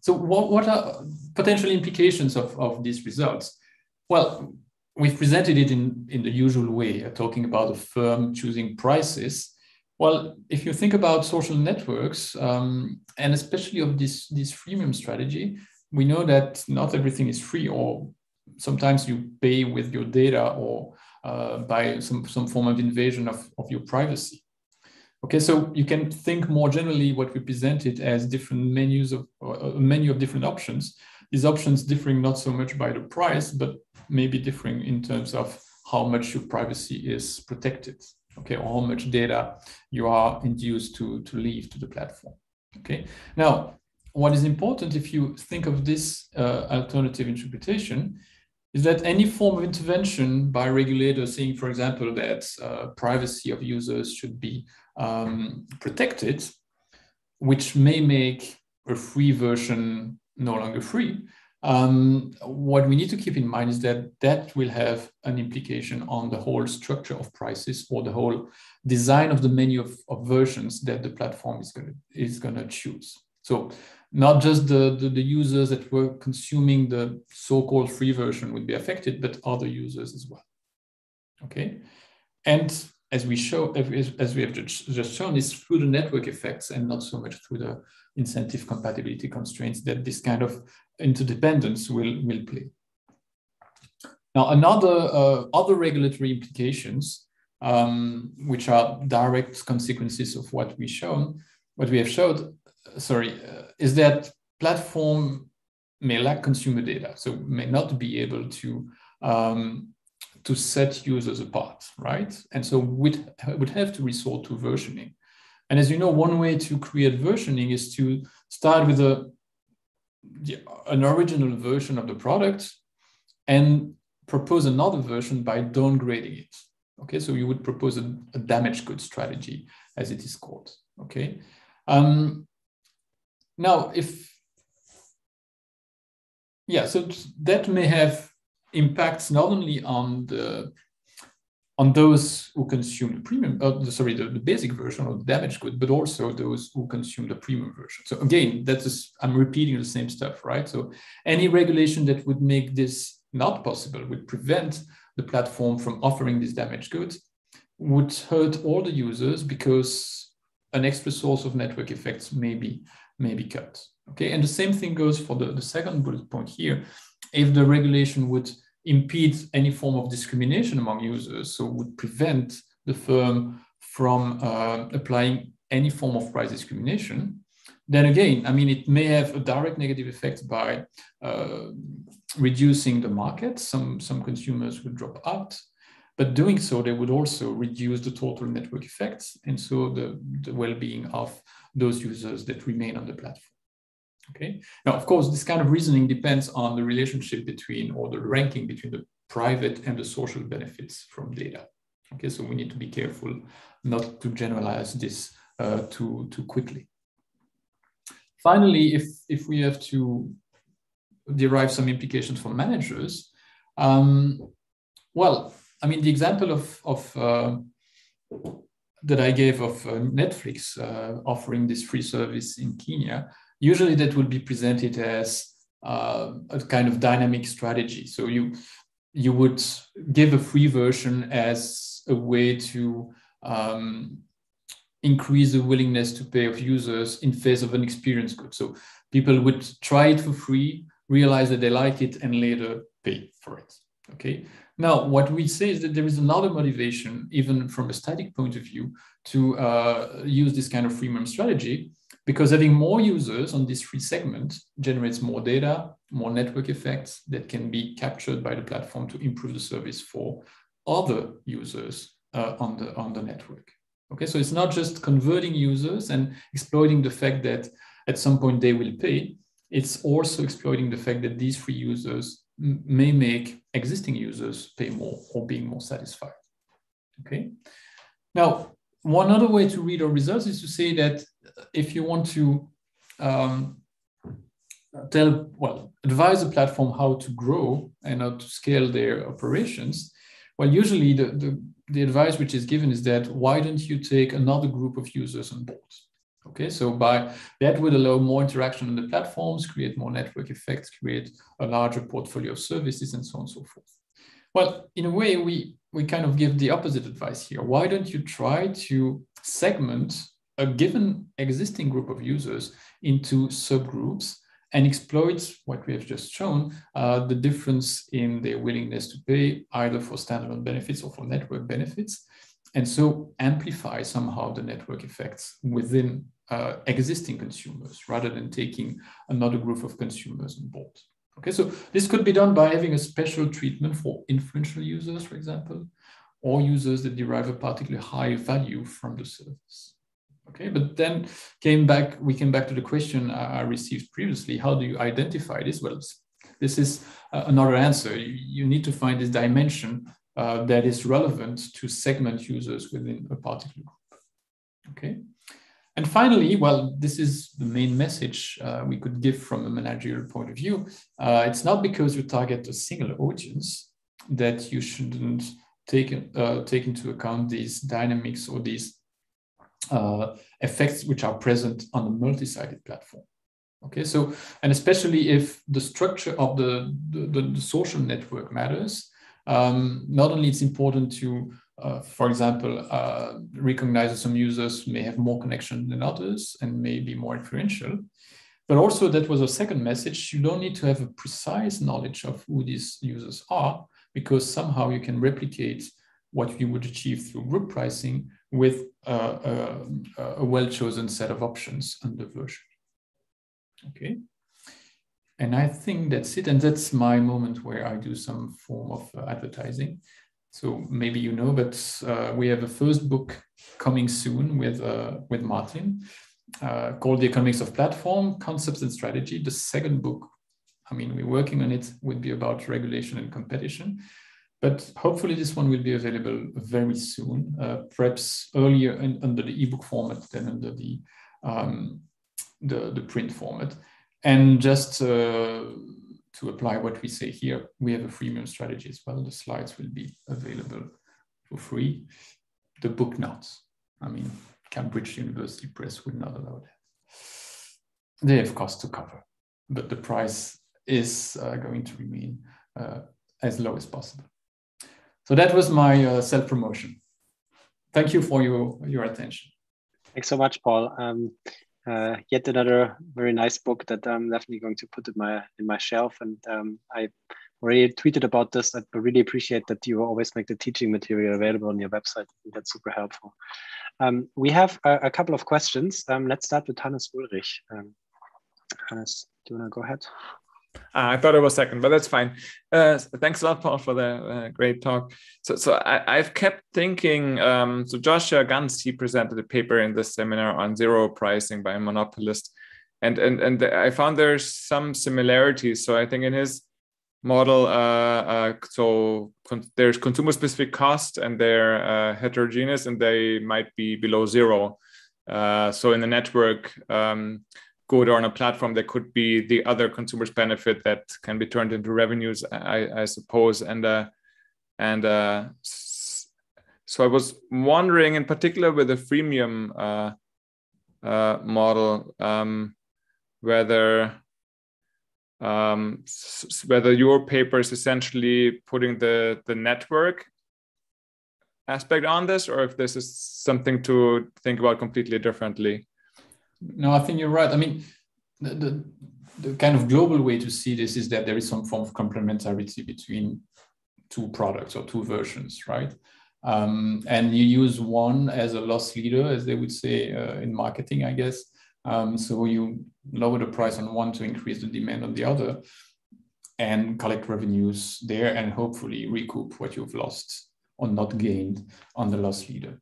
So what, what are potential implications of, of these results? Well, we've presented it in, in the usual way, uh, talking about a firm choosing prices. Well, if you think about social networks, um, and especially of this, this freemium strategy, we know that not everything is free, or sometimes you pay with your data or uh, by some, some form of invasion of, of your privacy. Okay, so you can think more generally what we presented as different menus of a menu of different options. These options differing not so much by the price, but maybe differing in terms of how much your privacy is protected, okay, or how much data you are induced to, to leave to the platform. Okay, now what is important if you think of this uh, alternative interpretation is that any form of intervention by regulators saying, for example, that uh, privacy of users should be um, protected, which may make a free version no longer free. Um, what we need to keep in mind is that that will have an implication on the whole structure of prices or the whole design of the menu of, of versions that the platform is going to is going to choose. So not just the, the, the, users that were consuming the so-called free version would be affected, but other users as well. Okay, and as we show, as we have just shown, is through the network effects and not so much through the incentive compatibility constraints that this kind of interdependence will, will play. Now, another uh, other regulatory implications, um, which are direct consequences of what we shown, what we have showed, sorry, uh, is that platform may lack consumer data, so may not be able to um, to set users apart, right? And so would would have to resort to versioning. And as you know, one way to create versioning is to start with a an original version of the product and propose another version by downgrading it. Okay, so you would propose a, a damaged goods strategy, as it is called. Okay, um, now, if, yeah, so that may have impacts not only on the on those who consume the premium, uh, sorry, the, the basic version of the damaged good, but also those who consume the premium version. So again, that is, I'm repeating the same stuff, right? So any regulation that would make this not possible would prevent the platform from offering these damaged goods would hurt all the users because an extra source of network effects may be may be cut. Okay, and the same thing goes for the, the second bullet point here. If the regulation would impede any form of discrimination among users, so would prevent the firm from uh, applying any form of price discrimination, then again, I mean, it may have a direct negative effect by uh, reducing the market. Some, some consumers would drop out, but doing so, they would also reduce the total network effects and so the, the well-being of those users that remain on the platform. Okay. Now, of course, this kind of reasoning depends on the relationship between or the ranking between the private and the social benefits from data. Okay, so we need to be careful not to generalize this uh, too, too quickly. Finally, if, if we have to derive some implications for managers, um, well, I mean, the example of, of uh, that I gave of uh, Netflix uh, offering this free service in Kenya, usually that would be presented as uh, a kind of dynamic strategy. So you you would give a free version as a way to um, increase the willingness to pay of users in face of an experience good. So people would try it for free, realize that they like it and later pay for it. Okay. Now, what we say is that there is another motivation, even from a static point of view, to uh, use this kind of freemium strategy, because having more users on this free segment generates more data, more network effects that can be captured by the platform to improve the service for other users uh, on, the, on the network. Okay, so it's not just converting users and exploiting the fact that at some point they will pay, it's also exploiting the fact that these free users may make existing users pay more or being more satisfied. Okay. Now, one other way to read our results is to say that if you want to um, tell, well, advise a platform how to grow and how to scale their operations, well, usually the, the, the advice which is given is that why don't you take another group of users on board? Okay, so by that would allow more interaction on the platforms, create more network effects, create a larger portfolio of services, and so on and so forth. Well, in a way, we we kind of give the opposite advice here. Why don't you try to segment a given existing group of users into subgroups and exploit what we have just shown, uh, the difference in their willingness to pay either for standalone benefits or for network benefits, and so amplify somehow the network effects within uh, existing consumers rather than taking another group of consumers on board. Okay, so this could be done by having a special treatment for influential users, for example, or users that derive a particularly high value from the service. Okay, but then came back, we came back to the question I received previously, how do you identify this? Well, this is uh, another answer. You, you, need to find this dimension uh, that is relevant to segment users within a particular group. Okay. And finally, well, this is the main message uh, we could give from a managerial point of view. Uh, it's not because you target a single audience that you shouldn't take, uh, take into account these dynamics or these uh, effects which are present on a multi-sided platform. Okay, so, and especially if the structure of the, the, the social network matters, um, not only it's important to uh, for example, uh, recognize that some users may have more connection than others and may be more influential. But also that was a second message. You don't need to have a precise knowledge of who these users are because somehow you can replicate what you would achieve through group pricing with a, a, well-chosen set of options under version. Okay. And I think that's it. And that's my moment where I do some form of uh, advertising. So maybe you know, but uh, we have a first book coming soon with uh, with Martin uh, called The Economics of Platform: Concepts and Strategy. The second book, I mean, we're working on it, would be about regulation and competition. But hopefully, this one will be available very soon, uh, perhaps earlier in, under the ebook format than under the um, the, the print format. And just uh, to apply what we say here, we have a freemium strategy as well. The slides will be available for free. The book not. I mean, Cambridge University Press would not allow that. They have costs to cover, but the price is uh, going to remain uh, as low as possible. So that was my uh, self-promotion. Thank you for your, your attention. Thanks so much, Paul. Um, uh, yet another very nice book that I'm definitely going to put in my in my shelf. And um, I already tweeted about this. I really appreciate that you always make the teaching material available on your website. that's super helpful. Um, we have a, a, couple of questions. Um, let's start with Hannes Ullrich. Um, Hannes, do you want to go ahead? Uh, I thought it was second, but that's fine. Uh, thanks a lot, Paul, for the uh, great talk. So, so I, have kept thinking. Um, so Joshua Gans he presented a paper in this seminar on zero pricing by a monopolist, and and and I found there's some similarities. So I think in his model, uh, uh, so con there's consumer-specific cost, and they're uh, heterogeneous, and they might be below zero. so in the network. Um, good or on a platform that could be the other consumers benefit that can be turned into revenues i, I suppose. And uh, and uh, so i was wondering in particular with the freemium uh, uh, model um, whether um, whether your paper is essentially putting the the network aspect on this or if this is something to think about completely differently no, I think you're right. I mean, the, the, the kind of global way to see this is that there is some form of complementarity between two products or two versions, right? Um, and you use one as a loss leader, as they would say uh, in marketing, I guess. Um, so you lower the price on one to increase the demand on the other and collect revenues there and hopefully recoup what you've lost or not gained on the loss leader.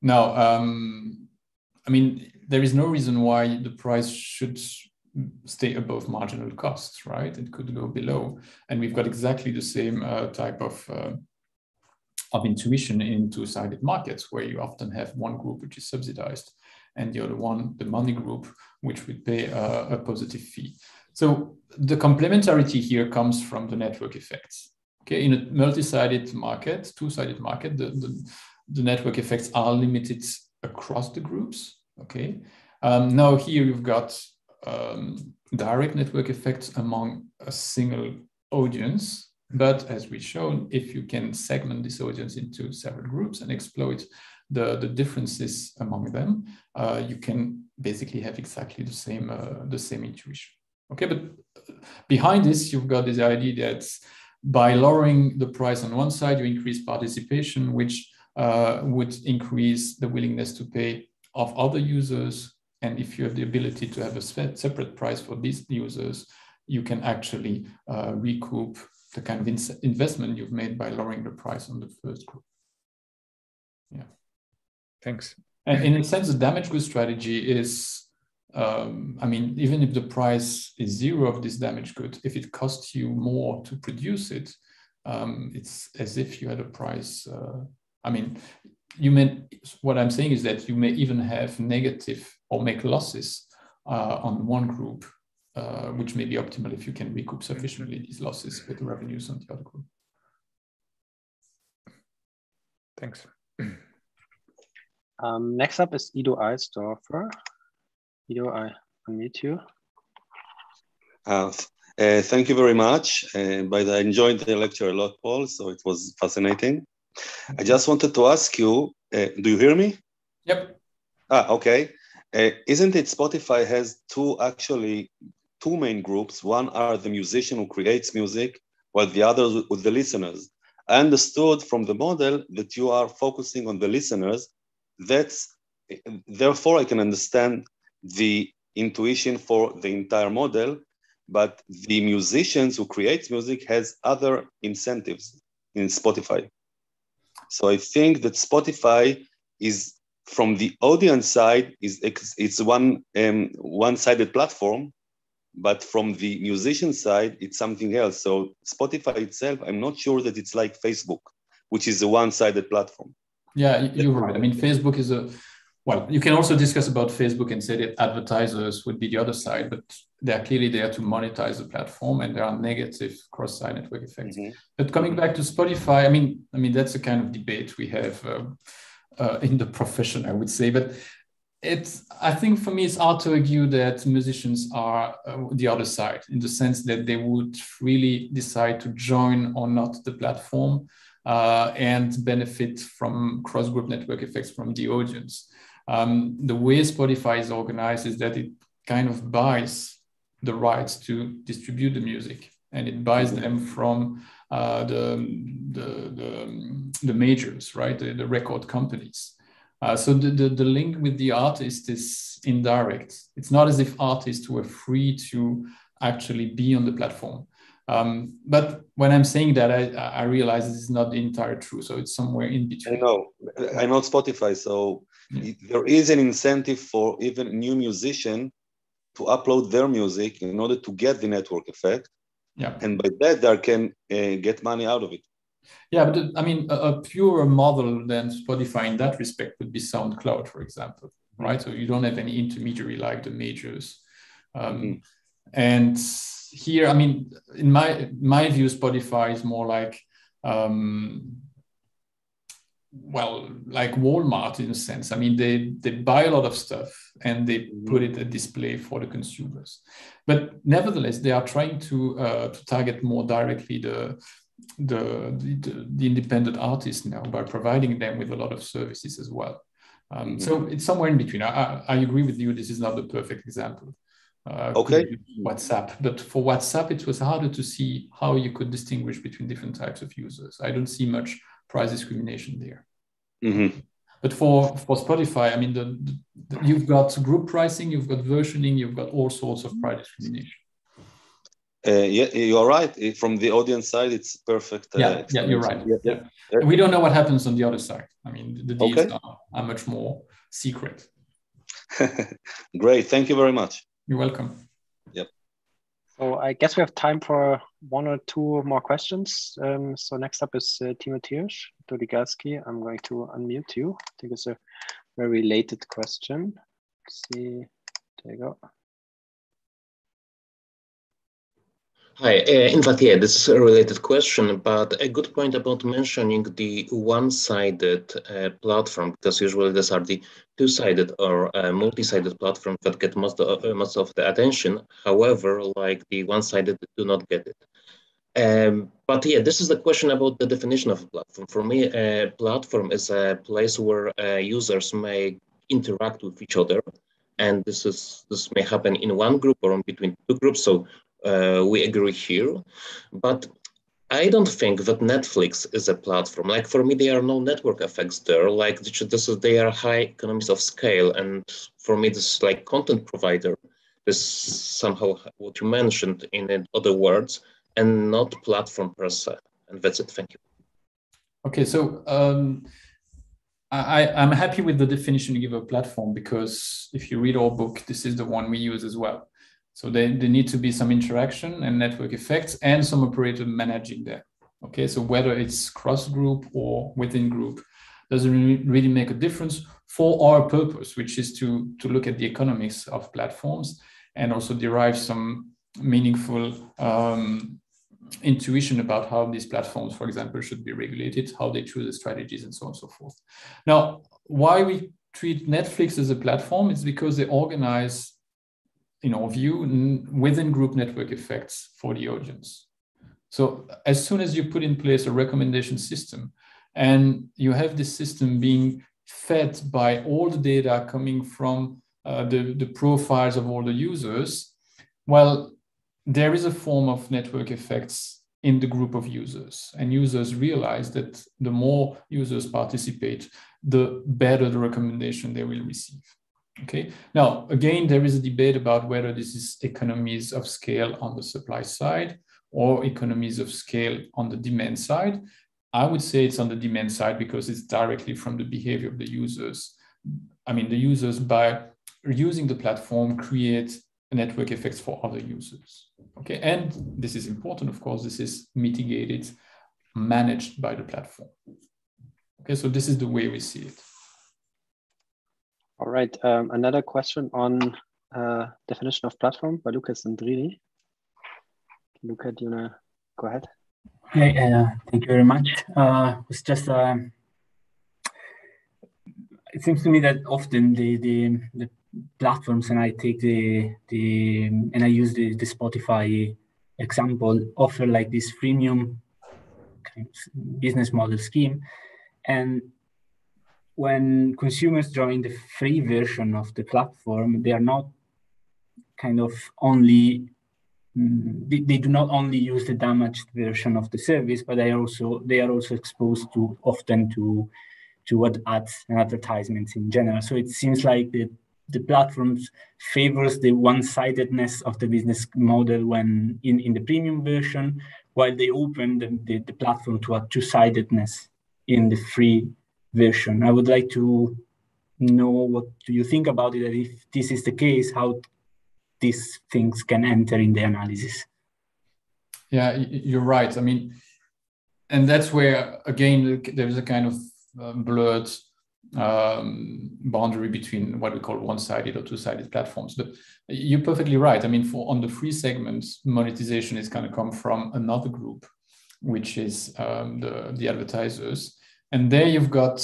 Now, um, I mean, there is no reason why the price should stay above marginal costs, right? It could go below. And we've got exactly the same uh, type of, uh, of intuition in two-sided markets where you often have one group which is subsidized and the other one, the money group, which would pay a, a positive fee. So the complementarity here comes from the network effects. Okay, in a multi-sided market, two-sided market, the, the, the network effects are limited across the groups. Okay, um, now here you've got um, direct network effects among a single audience. But as we shown, if you can segment this audience into several groups and exploit the, the differences among them, uh, you can basically have exactly the same, uh, the same intuition. Okay, but behind this, you've got this idea that by lowering the price on one side, you increase participation, which uh, would increase the willingness to pay of other users and if you have the ability to have a separate price for these users, you can actually uh, recoup the kind of in investment you've made by lowering the price on the first group. Yeah. Thanks. And in a sense, the damage goods strategy is, um, I mean, even if the price is zero of this damage good, if it costs you more to produce it, um, it's as if you had a price. Uh, I mean, you may, what I'm saying is that you may even have negative or make losses uh, on one group, uh, which may be optimal if you can recoup sufficiently these losses with the revenues on the other group. Thanks. Um, next up is Ido Eisdorfer. Ido, I unmute you. Uh, uh, thank you very much. Uh, but I enjoyed the lecture a lot, Paul, so it was fascinating. I just wanted to ask you, uh, do you hear me? Yep. Ah, okay. Uh, isn't it Spotify has two actually two main groups? One are the musician who creates music, while the other with the listeners. I understood from the model that you are focusing on the listeners. That's therefore I can understand the intuition for the entire model, but the musicians who create music has other incentives in Spotify. So I think that Spotify is from the audience side is it's one um, one-sided platform, but from the musician side it's something else. So Spotify itself, I'm not sure that it's like Facebook, which is a one-sided platform. Yeah, you're right. I mean, Facebook is a well. You can also discuss about Facebook and say that advertisers would be the other side, but they are clearly there to monetize the platform, and there are negative cross-site network effects. Mm-hmm. But coming back to Spotify, I mean, I mean that's a kind of debate we have uh, uh, in the profession, I would say. But it's I think for me it's hard to argue that musicians are uh, the other side in the sense that they would really decide to join or not the platform uh, and benefit from cross-group network effects from the audience. Um, the way Spotify is organized is that it kind of buys the rights to distribute the music and it buys them from uh, the, the, the, the, majors, right? The, the record companies. Uh, so the, the, the, link with the artist is indirect. It's not as if artists were free to actually be on the platform. Um, but when I'm saying that, I, I realize this is not the entire truth. So it's somewhere in between. I know. I know Spotify. So yeah. there is an incentive for even new musician to upload their music in order to get the network effect. Yeah. And by that, they can uh, get money out of it. Yeah, but I mean, a, a pure model than Spotify in that respect would be SoundCloud, for example, right? So you don't have any intermediary like the majors. Um, mm-hmm. And here, I mean, in my my view, Spotify is more like um, well, like Walmart in a sense. I mean, they they buy a lot of stuff and they mm-hmm. put it a display for the consumers. But nevertheless, they are trying to uh, to target more directly the the, the, the independent artists now by providing them with a lot of services as well. Um, mm-hmm. So it's somewhere in between. I, I, I, agree with you. This is not the perfect example. uh, okay. WhatsApp. But for WhatsApp, it was harder to see how you could distinguish between different types of users. I don't see much price discrimination there. Mm-hmm. But for, for Spotify, I mean, the, the, you've got group pricing, you've got versioning, you've got all sorts of price discrimination. Uh, yeah, you're right. From the audience side, it's perfect. Uh, yeah, yeah, you're right. Yeah, yeah. yeah. We don't know what happens on the other side. I mean, the deals okay. are, are much more secret. Great. Thank you very much. You're welcome. Yep. So I guess we have time for one or two more questions. Um, so next up is uh, Tymoteusz Doligalski. I'm going to unmute you. I think it's a very related question. Let's see, there you go. Hi, uh, in fact, yeah, this is a related question, but a good point about mentioning the one-sided uh, platform, because usually these are the two-sided or uh, multi-sided platforms that get most of, uh, most of the attention. However, like the one-sided do not get it. Um, but yeah, this is the question about the definition of a platform. For me, a platform is a place where users may interact with each other, and this is this may happen in one group or in between two groups. So uh, we agree here. But I don't think that Netflix is a platform. Like for me, there are no network effects there. Like this is, they are high economies of scale. And for me, this is like content provider is somehow what you mentioned in other words and not platform per se. And that's it. Thank you. Okay, so um, I, I'm happy with the definition you give of platform because if you read our book, this is the one we use as well. So there, there need to be some interaction and network effects and some operator managing that. Okay, so whether it's cross group or within group doesn't really make a difference for our purpose, which is to, to look at the economics of platforms and also derive some meaningful um, intuition about how these platforms, for example, should be regulated, how they choose the strategies, and so on and so forth. Now, why we treat Netflix as a platform is because they organize in our view, within group network effects for the audience. So as soon as you put in place a recommendation system and you have this system being fed by all the data coming from uh, the, the profiles of all the users, well, there is a form of network effects in the group of users. And users realize that the more users participate, the better the recommendation they will receive. Okay. Now, again, there is a debate about whether this is economies of scale on the supply side or economies of scale on the demand side. I would say it's on the demand side because it's directly from the behavior of the users. I mean, the users by using the platform create network effects for other users. Okay, and this is important, of course, this is mitigated, managed by the platform. Okay, so this is the way we see it. All right. Um, another question on uh, definition of platform by Lucas Andrini. Luca, do you wanna go ahead? Hey, uh, thank you very much. Uh, it's just uh, it seems to me that often the, the the platforms, and I take the the and I use the, the Spotify example, offer like this freemium business model scheme, and when consumers join the free version of the platform, they are not kind of only mm, they, they, do not only use the damaged version of the service, but they are also they are also exposed to often to to what ads and advertisements in general. So it seems like the the platforms favors the one-sidedness of the business model when in, in the premium version, while they open the, the, the platform to a two-sidedness in the free version. I would like to know what do you think about it, and if this is the case, how these things can enter in the analysis. Yeah, you're right. I mean, and that's where again there is a kind of uh, blurred um, boundary between what we call one-sided or two-sided platforms. But you're perfectly right. I mean, for on the free segments, monetization is going to come from another group, which is um, the the advertisers, and there you've got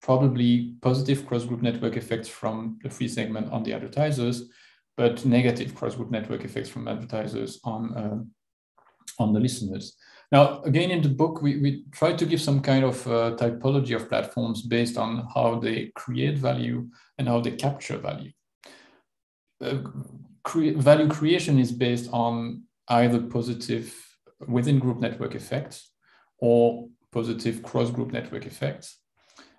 probably positive cross-group network effects from the free segment on the advertisers, but negative cross-group network effects from advertisers on, uh, on the listeners. Now, again, in the book, we, we try to give some kind of uh, typology of platforms based on how they create value and how they capture value. Uh, cre value creation is based on either positive within group network effects or positive cross group network effects.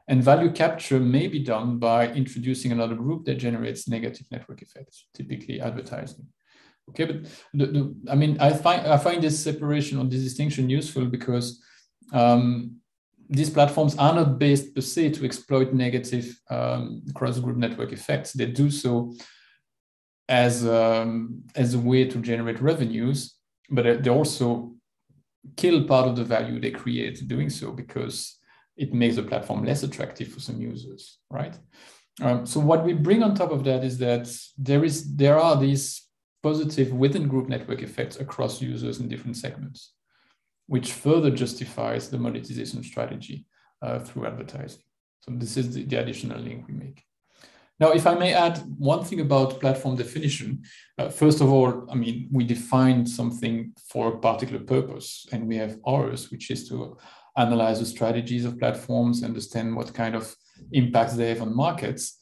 And value capture may be done by introducing another group that generates negative network effects, typically advertising. Okay, but the, the, I mean, I find I find this separation or this distinction useful because um, these platforms are not based per se to exploit negative um, cross-group network effects. They do so as um, as a way to generate revenues, but they also kill part of the value they create doing so because it makes the platform less attractive for some users, right? Um, so what we bring on top of that is that there is there are these positive within group network effects across users in different segments, which further justifies the monetization strategy uh, through advertising. So this is the, the, additional link we make. Now, if I may add one thing about platform definition, uh, first of all, I mean, we define something for a particular purpose, and we have ours, which is to analyze the strategies of platforms, understand what kind of impacts they have on markets.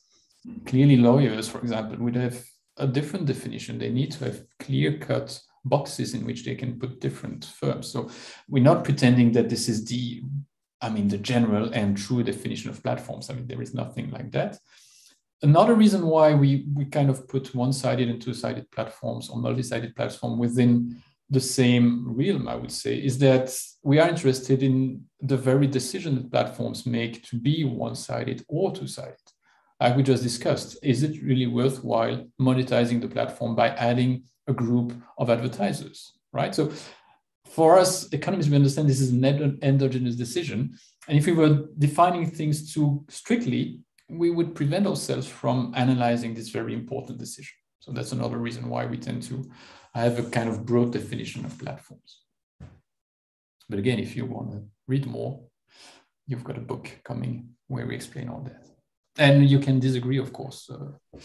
Clearly, lawyers, for example, would have a different definition. They need to have clear cut boxes in which they can put different firms. So we're not pretending that this is the, I mean, the general and true definition of platforms. I mean, there is nothing like that. Another reason why we, we kind of put one-sided and two-sided platforms or multi-sided platform within the same realm, I would say, is that we are interested in the very decision that platforms make to be one-sided or two-sided like we just discussed, is it really worthwhile monetizing the platform by adding a group of advertisers, right? So for us economists, we understand this is an endogenous decision. And if we were defining things too strictly, we would prevent ourselves from analyzing this very important decision. So that's another reason why we tend to have a kind of broad definition of platforms. But again, if you want to read more, you've got a book coming where we explain all that and you can disagree, of course. Uh,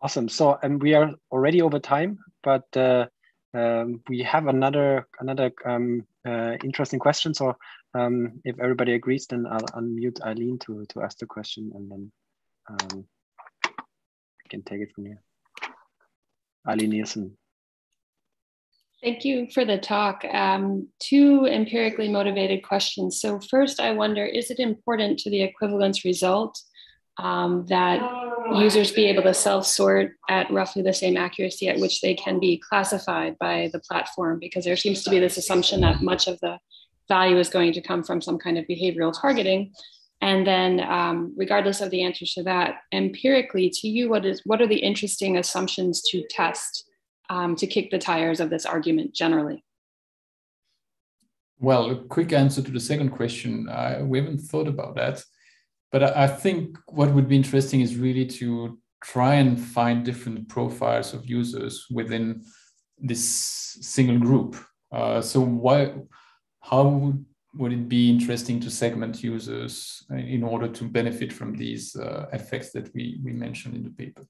awesome. So, and we are already over time, but uh, um, we have another another um, uh, interesting question. So, um, if everybody agrees, then I'll unmute Aileen to to ask the question, and then um, we can take it from here. Aileen Nielsen. Thank you for the talk. Um, two empirically motivated questions. So, first, I wonder is it important to the equivalence result um, that users be able to self sort at roughly the same accuracy at which they can be classified by the platform? Because there seems to be this assumption that much of the value is going to come from some kind of behavioral targeting. And then, um, regardless of the answer to that, empirically, to you, what is what are the interesting assumptions to test? um, to kick the tires of this argument generally? Well, a quick answer to the second question. We haven't thought about that. But I, I think what would be interesting is really to try and find different profiles of users within this single group. Uh, so why, how would it be interesting to segment users in order to benefit from these uh, effects that we, we mentioned in the paper?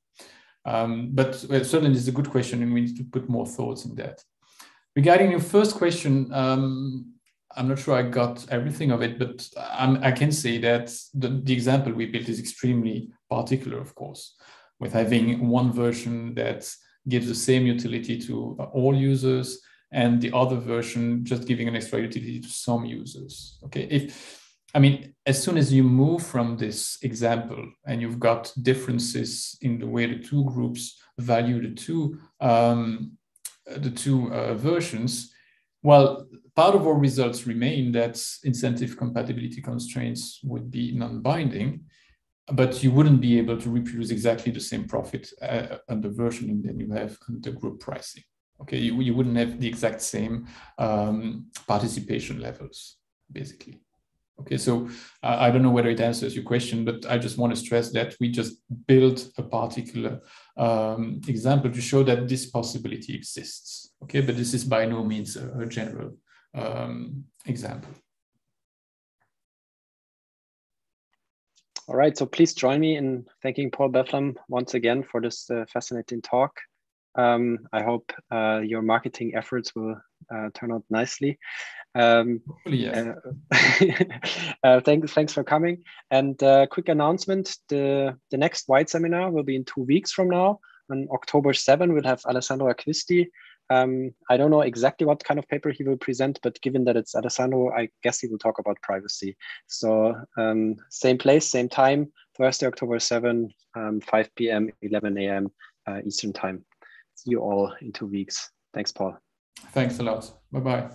Um, but certainly, is a good question, and we need to put more thoughts in that. Regarding your first question, um, I'm not sure I got everything of it, but I'm, i can say that the, the, example we built is extremely particular, of course, with having one version that gives the same utility to all users and the other version just giving an extra utility to some users. Okay, if I mean, as soon as you move from this example and you've got differences in the way the two groups value the two um, the two uh, versions, well, part of our results remain that incentive compatibility constraints would be non-binding, but you wouldn't be able to reproduce exactly the same profit uh, under versioning than you have under group pricing. Okay, you, you wouldn't have the exact same um, participation levels, basically. Okay, so uh, I don't know whether it answers your question, but I just want to stress that we just build a particular um, example to show that this possibility exists. Okay, but this is by no means a, a general um, example. All right, so please join me in thanking Paul Belleflamme once again for this uh, fascinating talk. Um, I hope uh, your marketing efforts will uh, turn out nicely. Um, yes. uh, uh, thanks, thanks for coming. And uh, quick announcement: the the next VIDE seminar will be in two weeks from now On October 7, we'll have Alessandro Acquisti. Um, I don't know exactly what kind of paper he will present, but given that it's Alessandro, I guess he will talk about privacy. So um, same place, same time, Thursday, October 7, um, 5 p.m., 11 a.m. Uh, Eastern time. See you all in two weeks. Thanks, Paul. Thanks a lot. Bye-bye.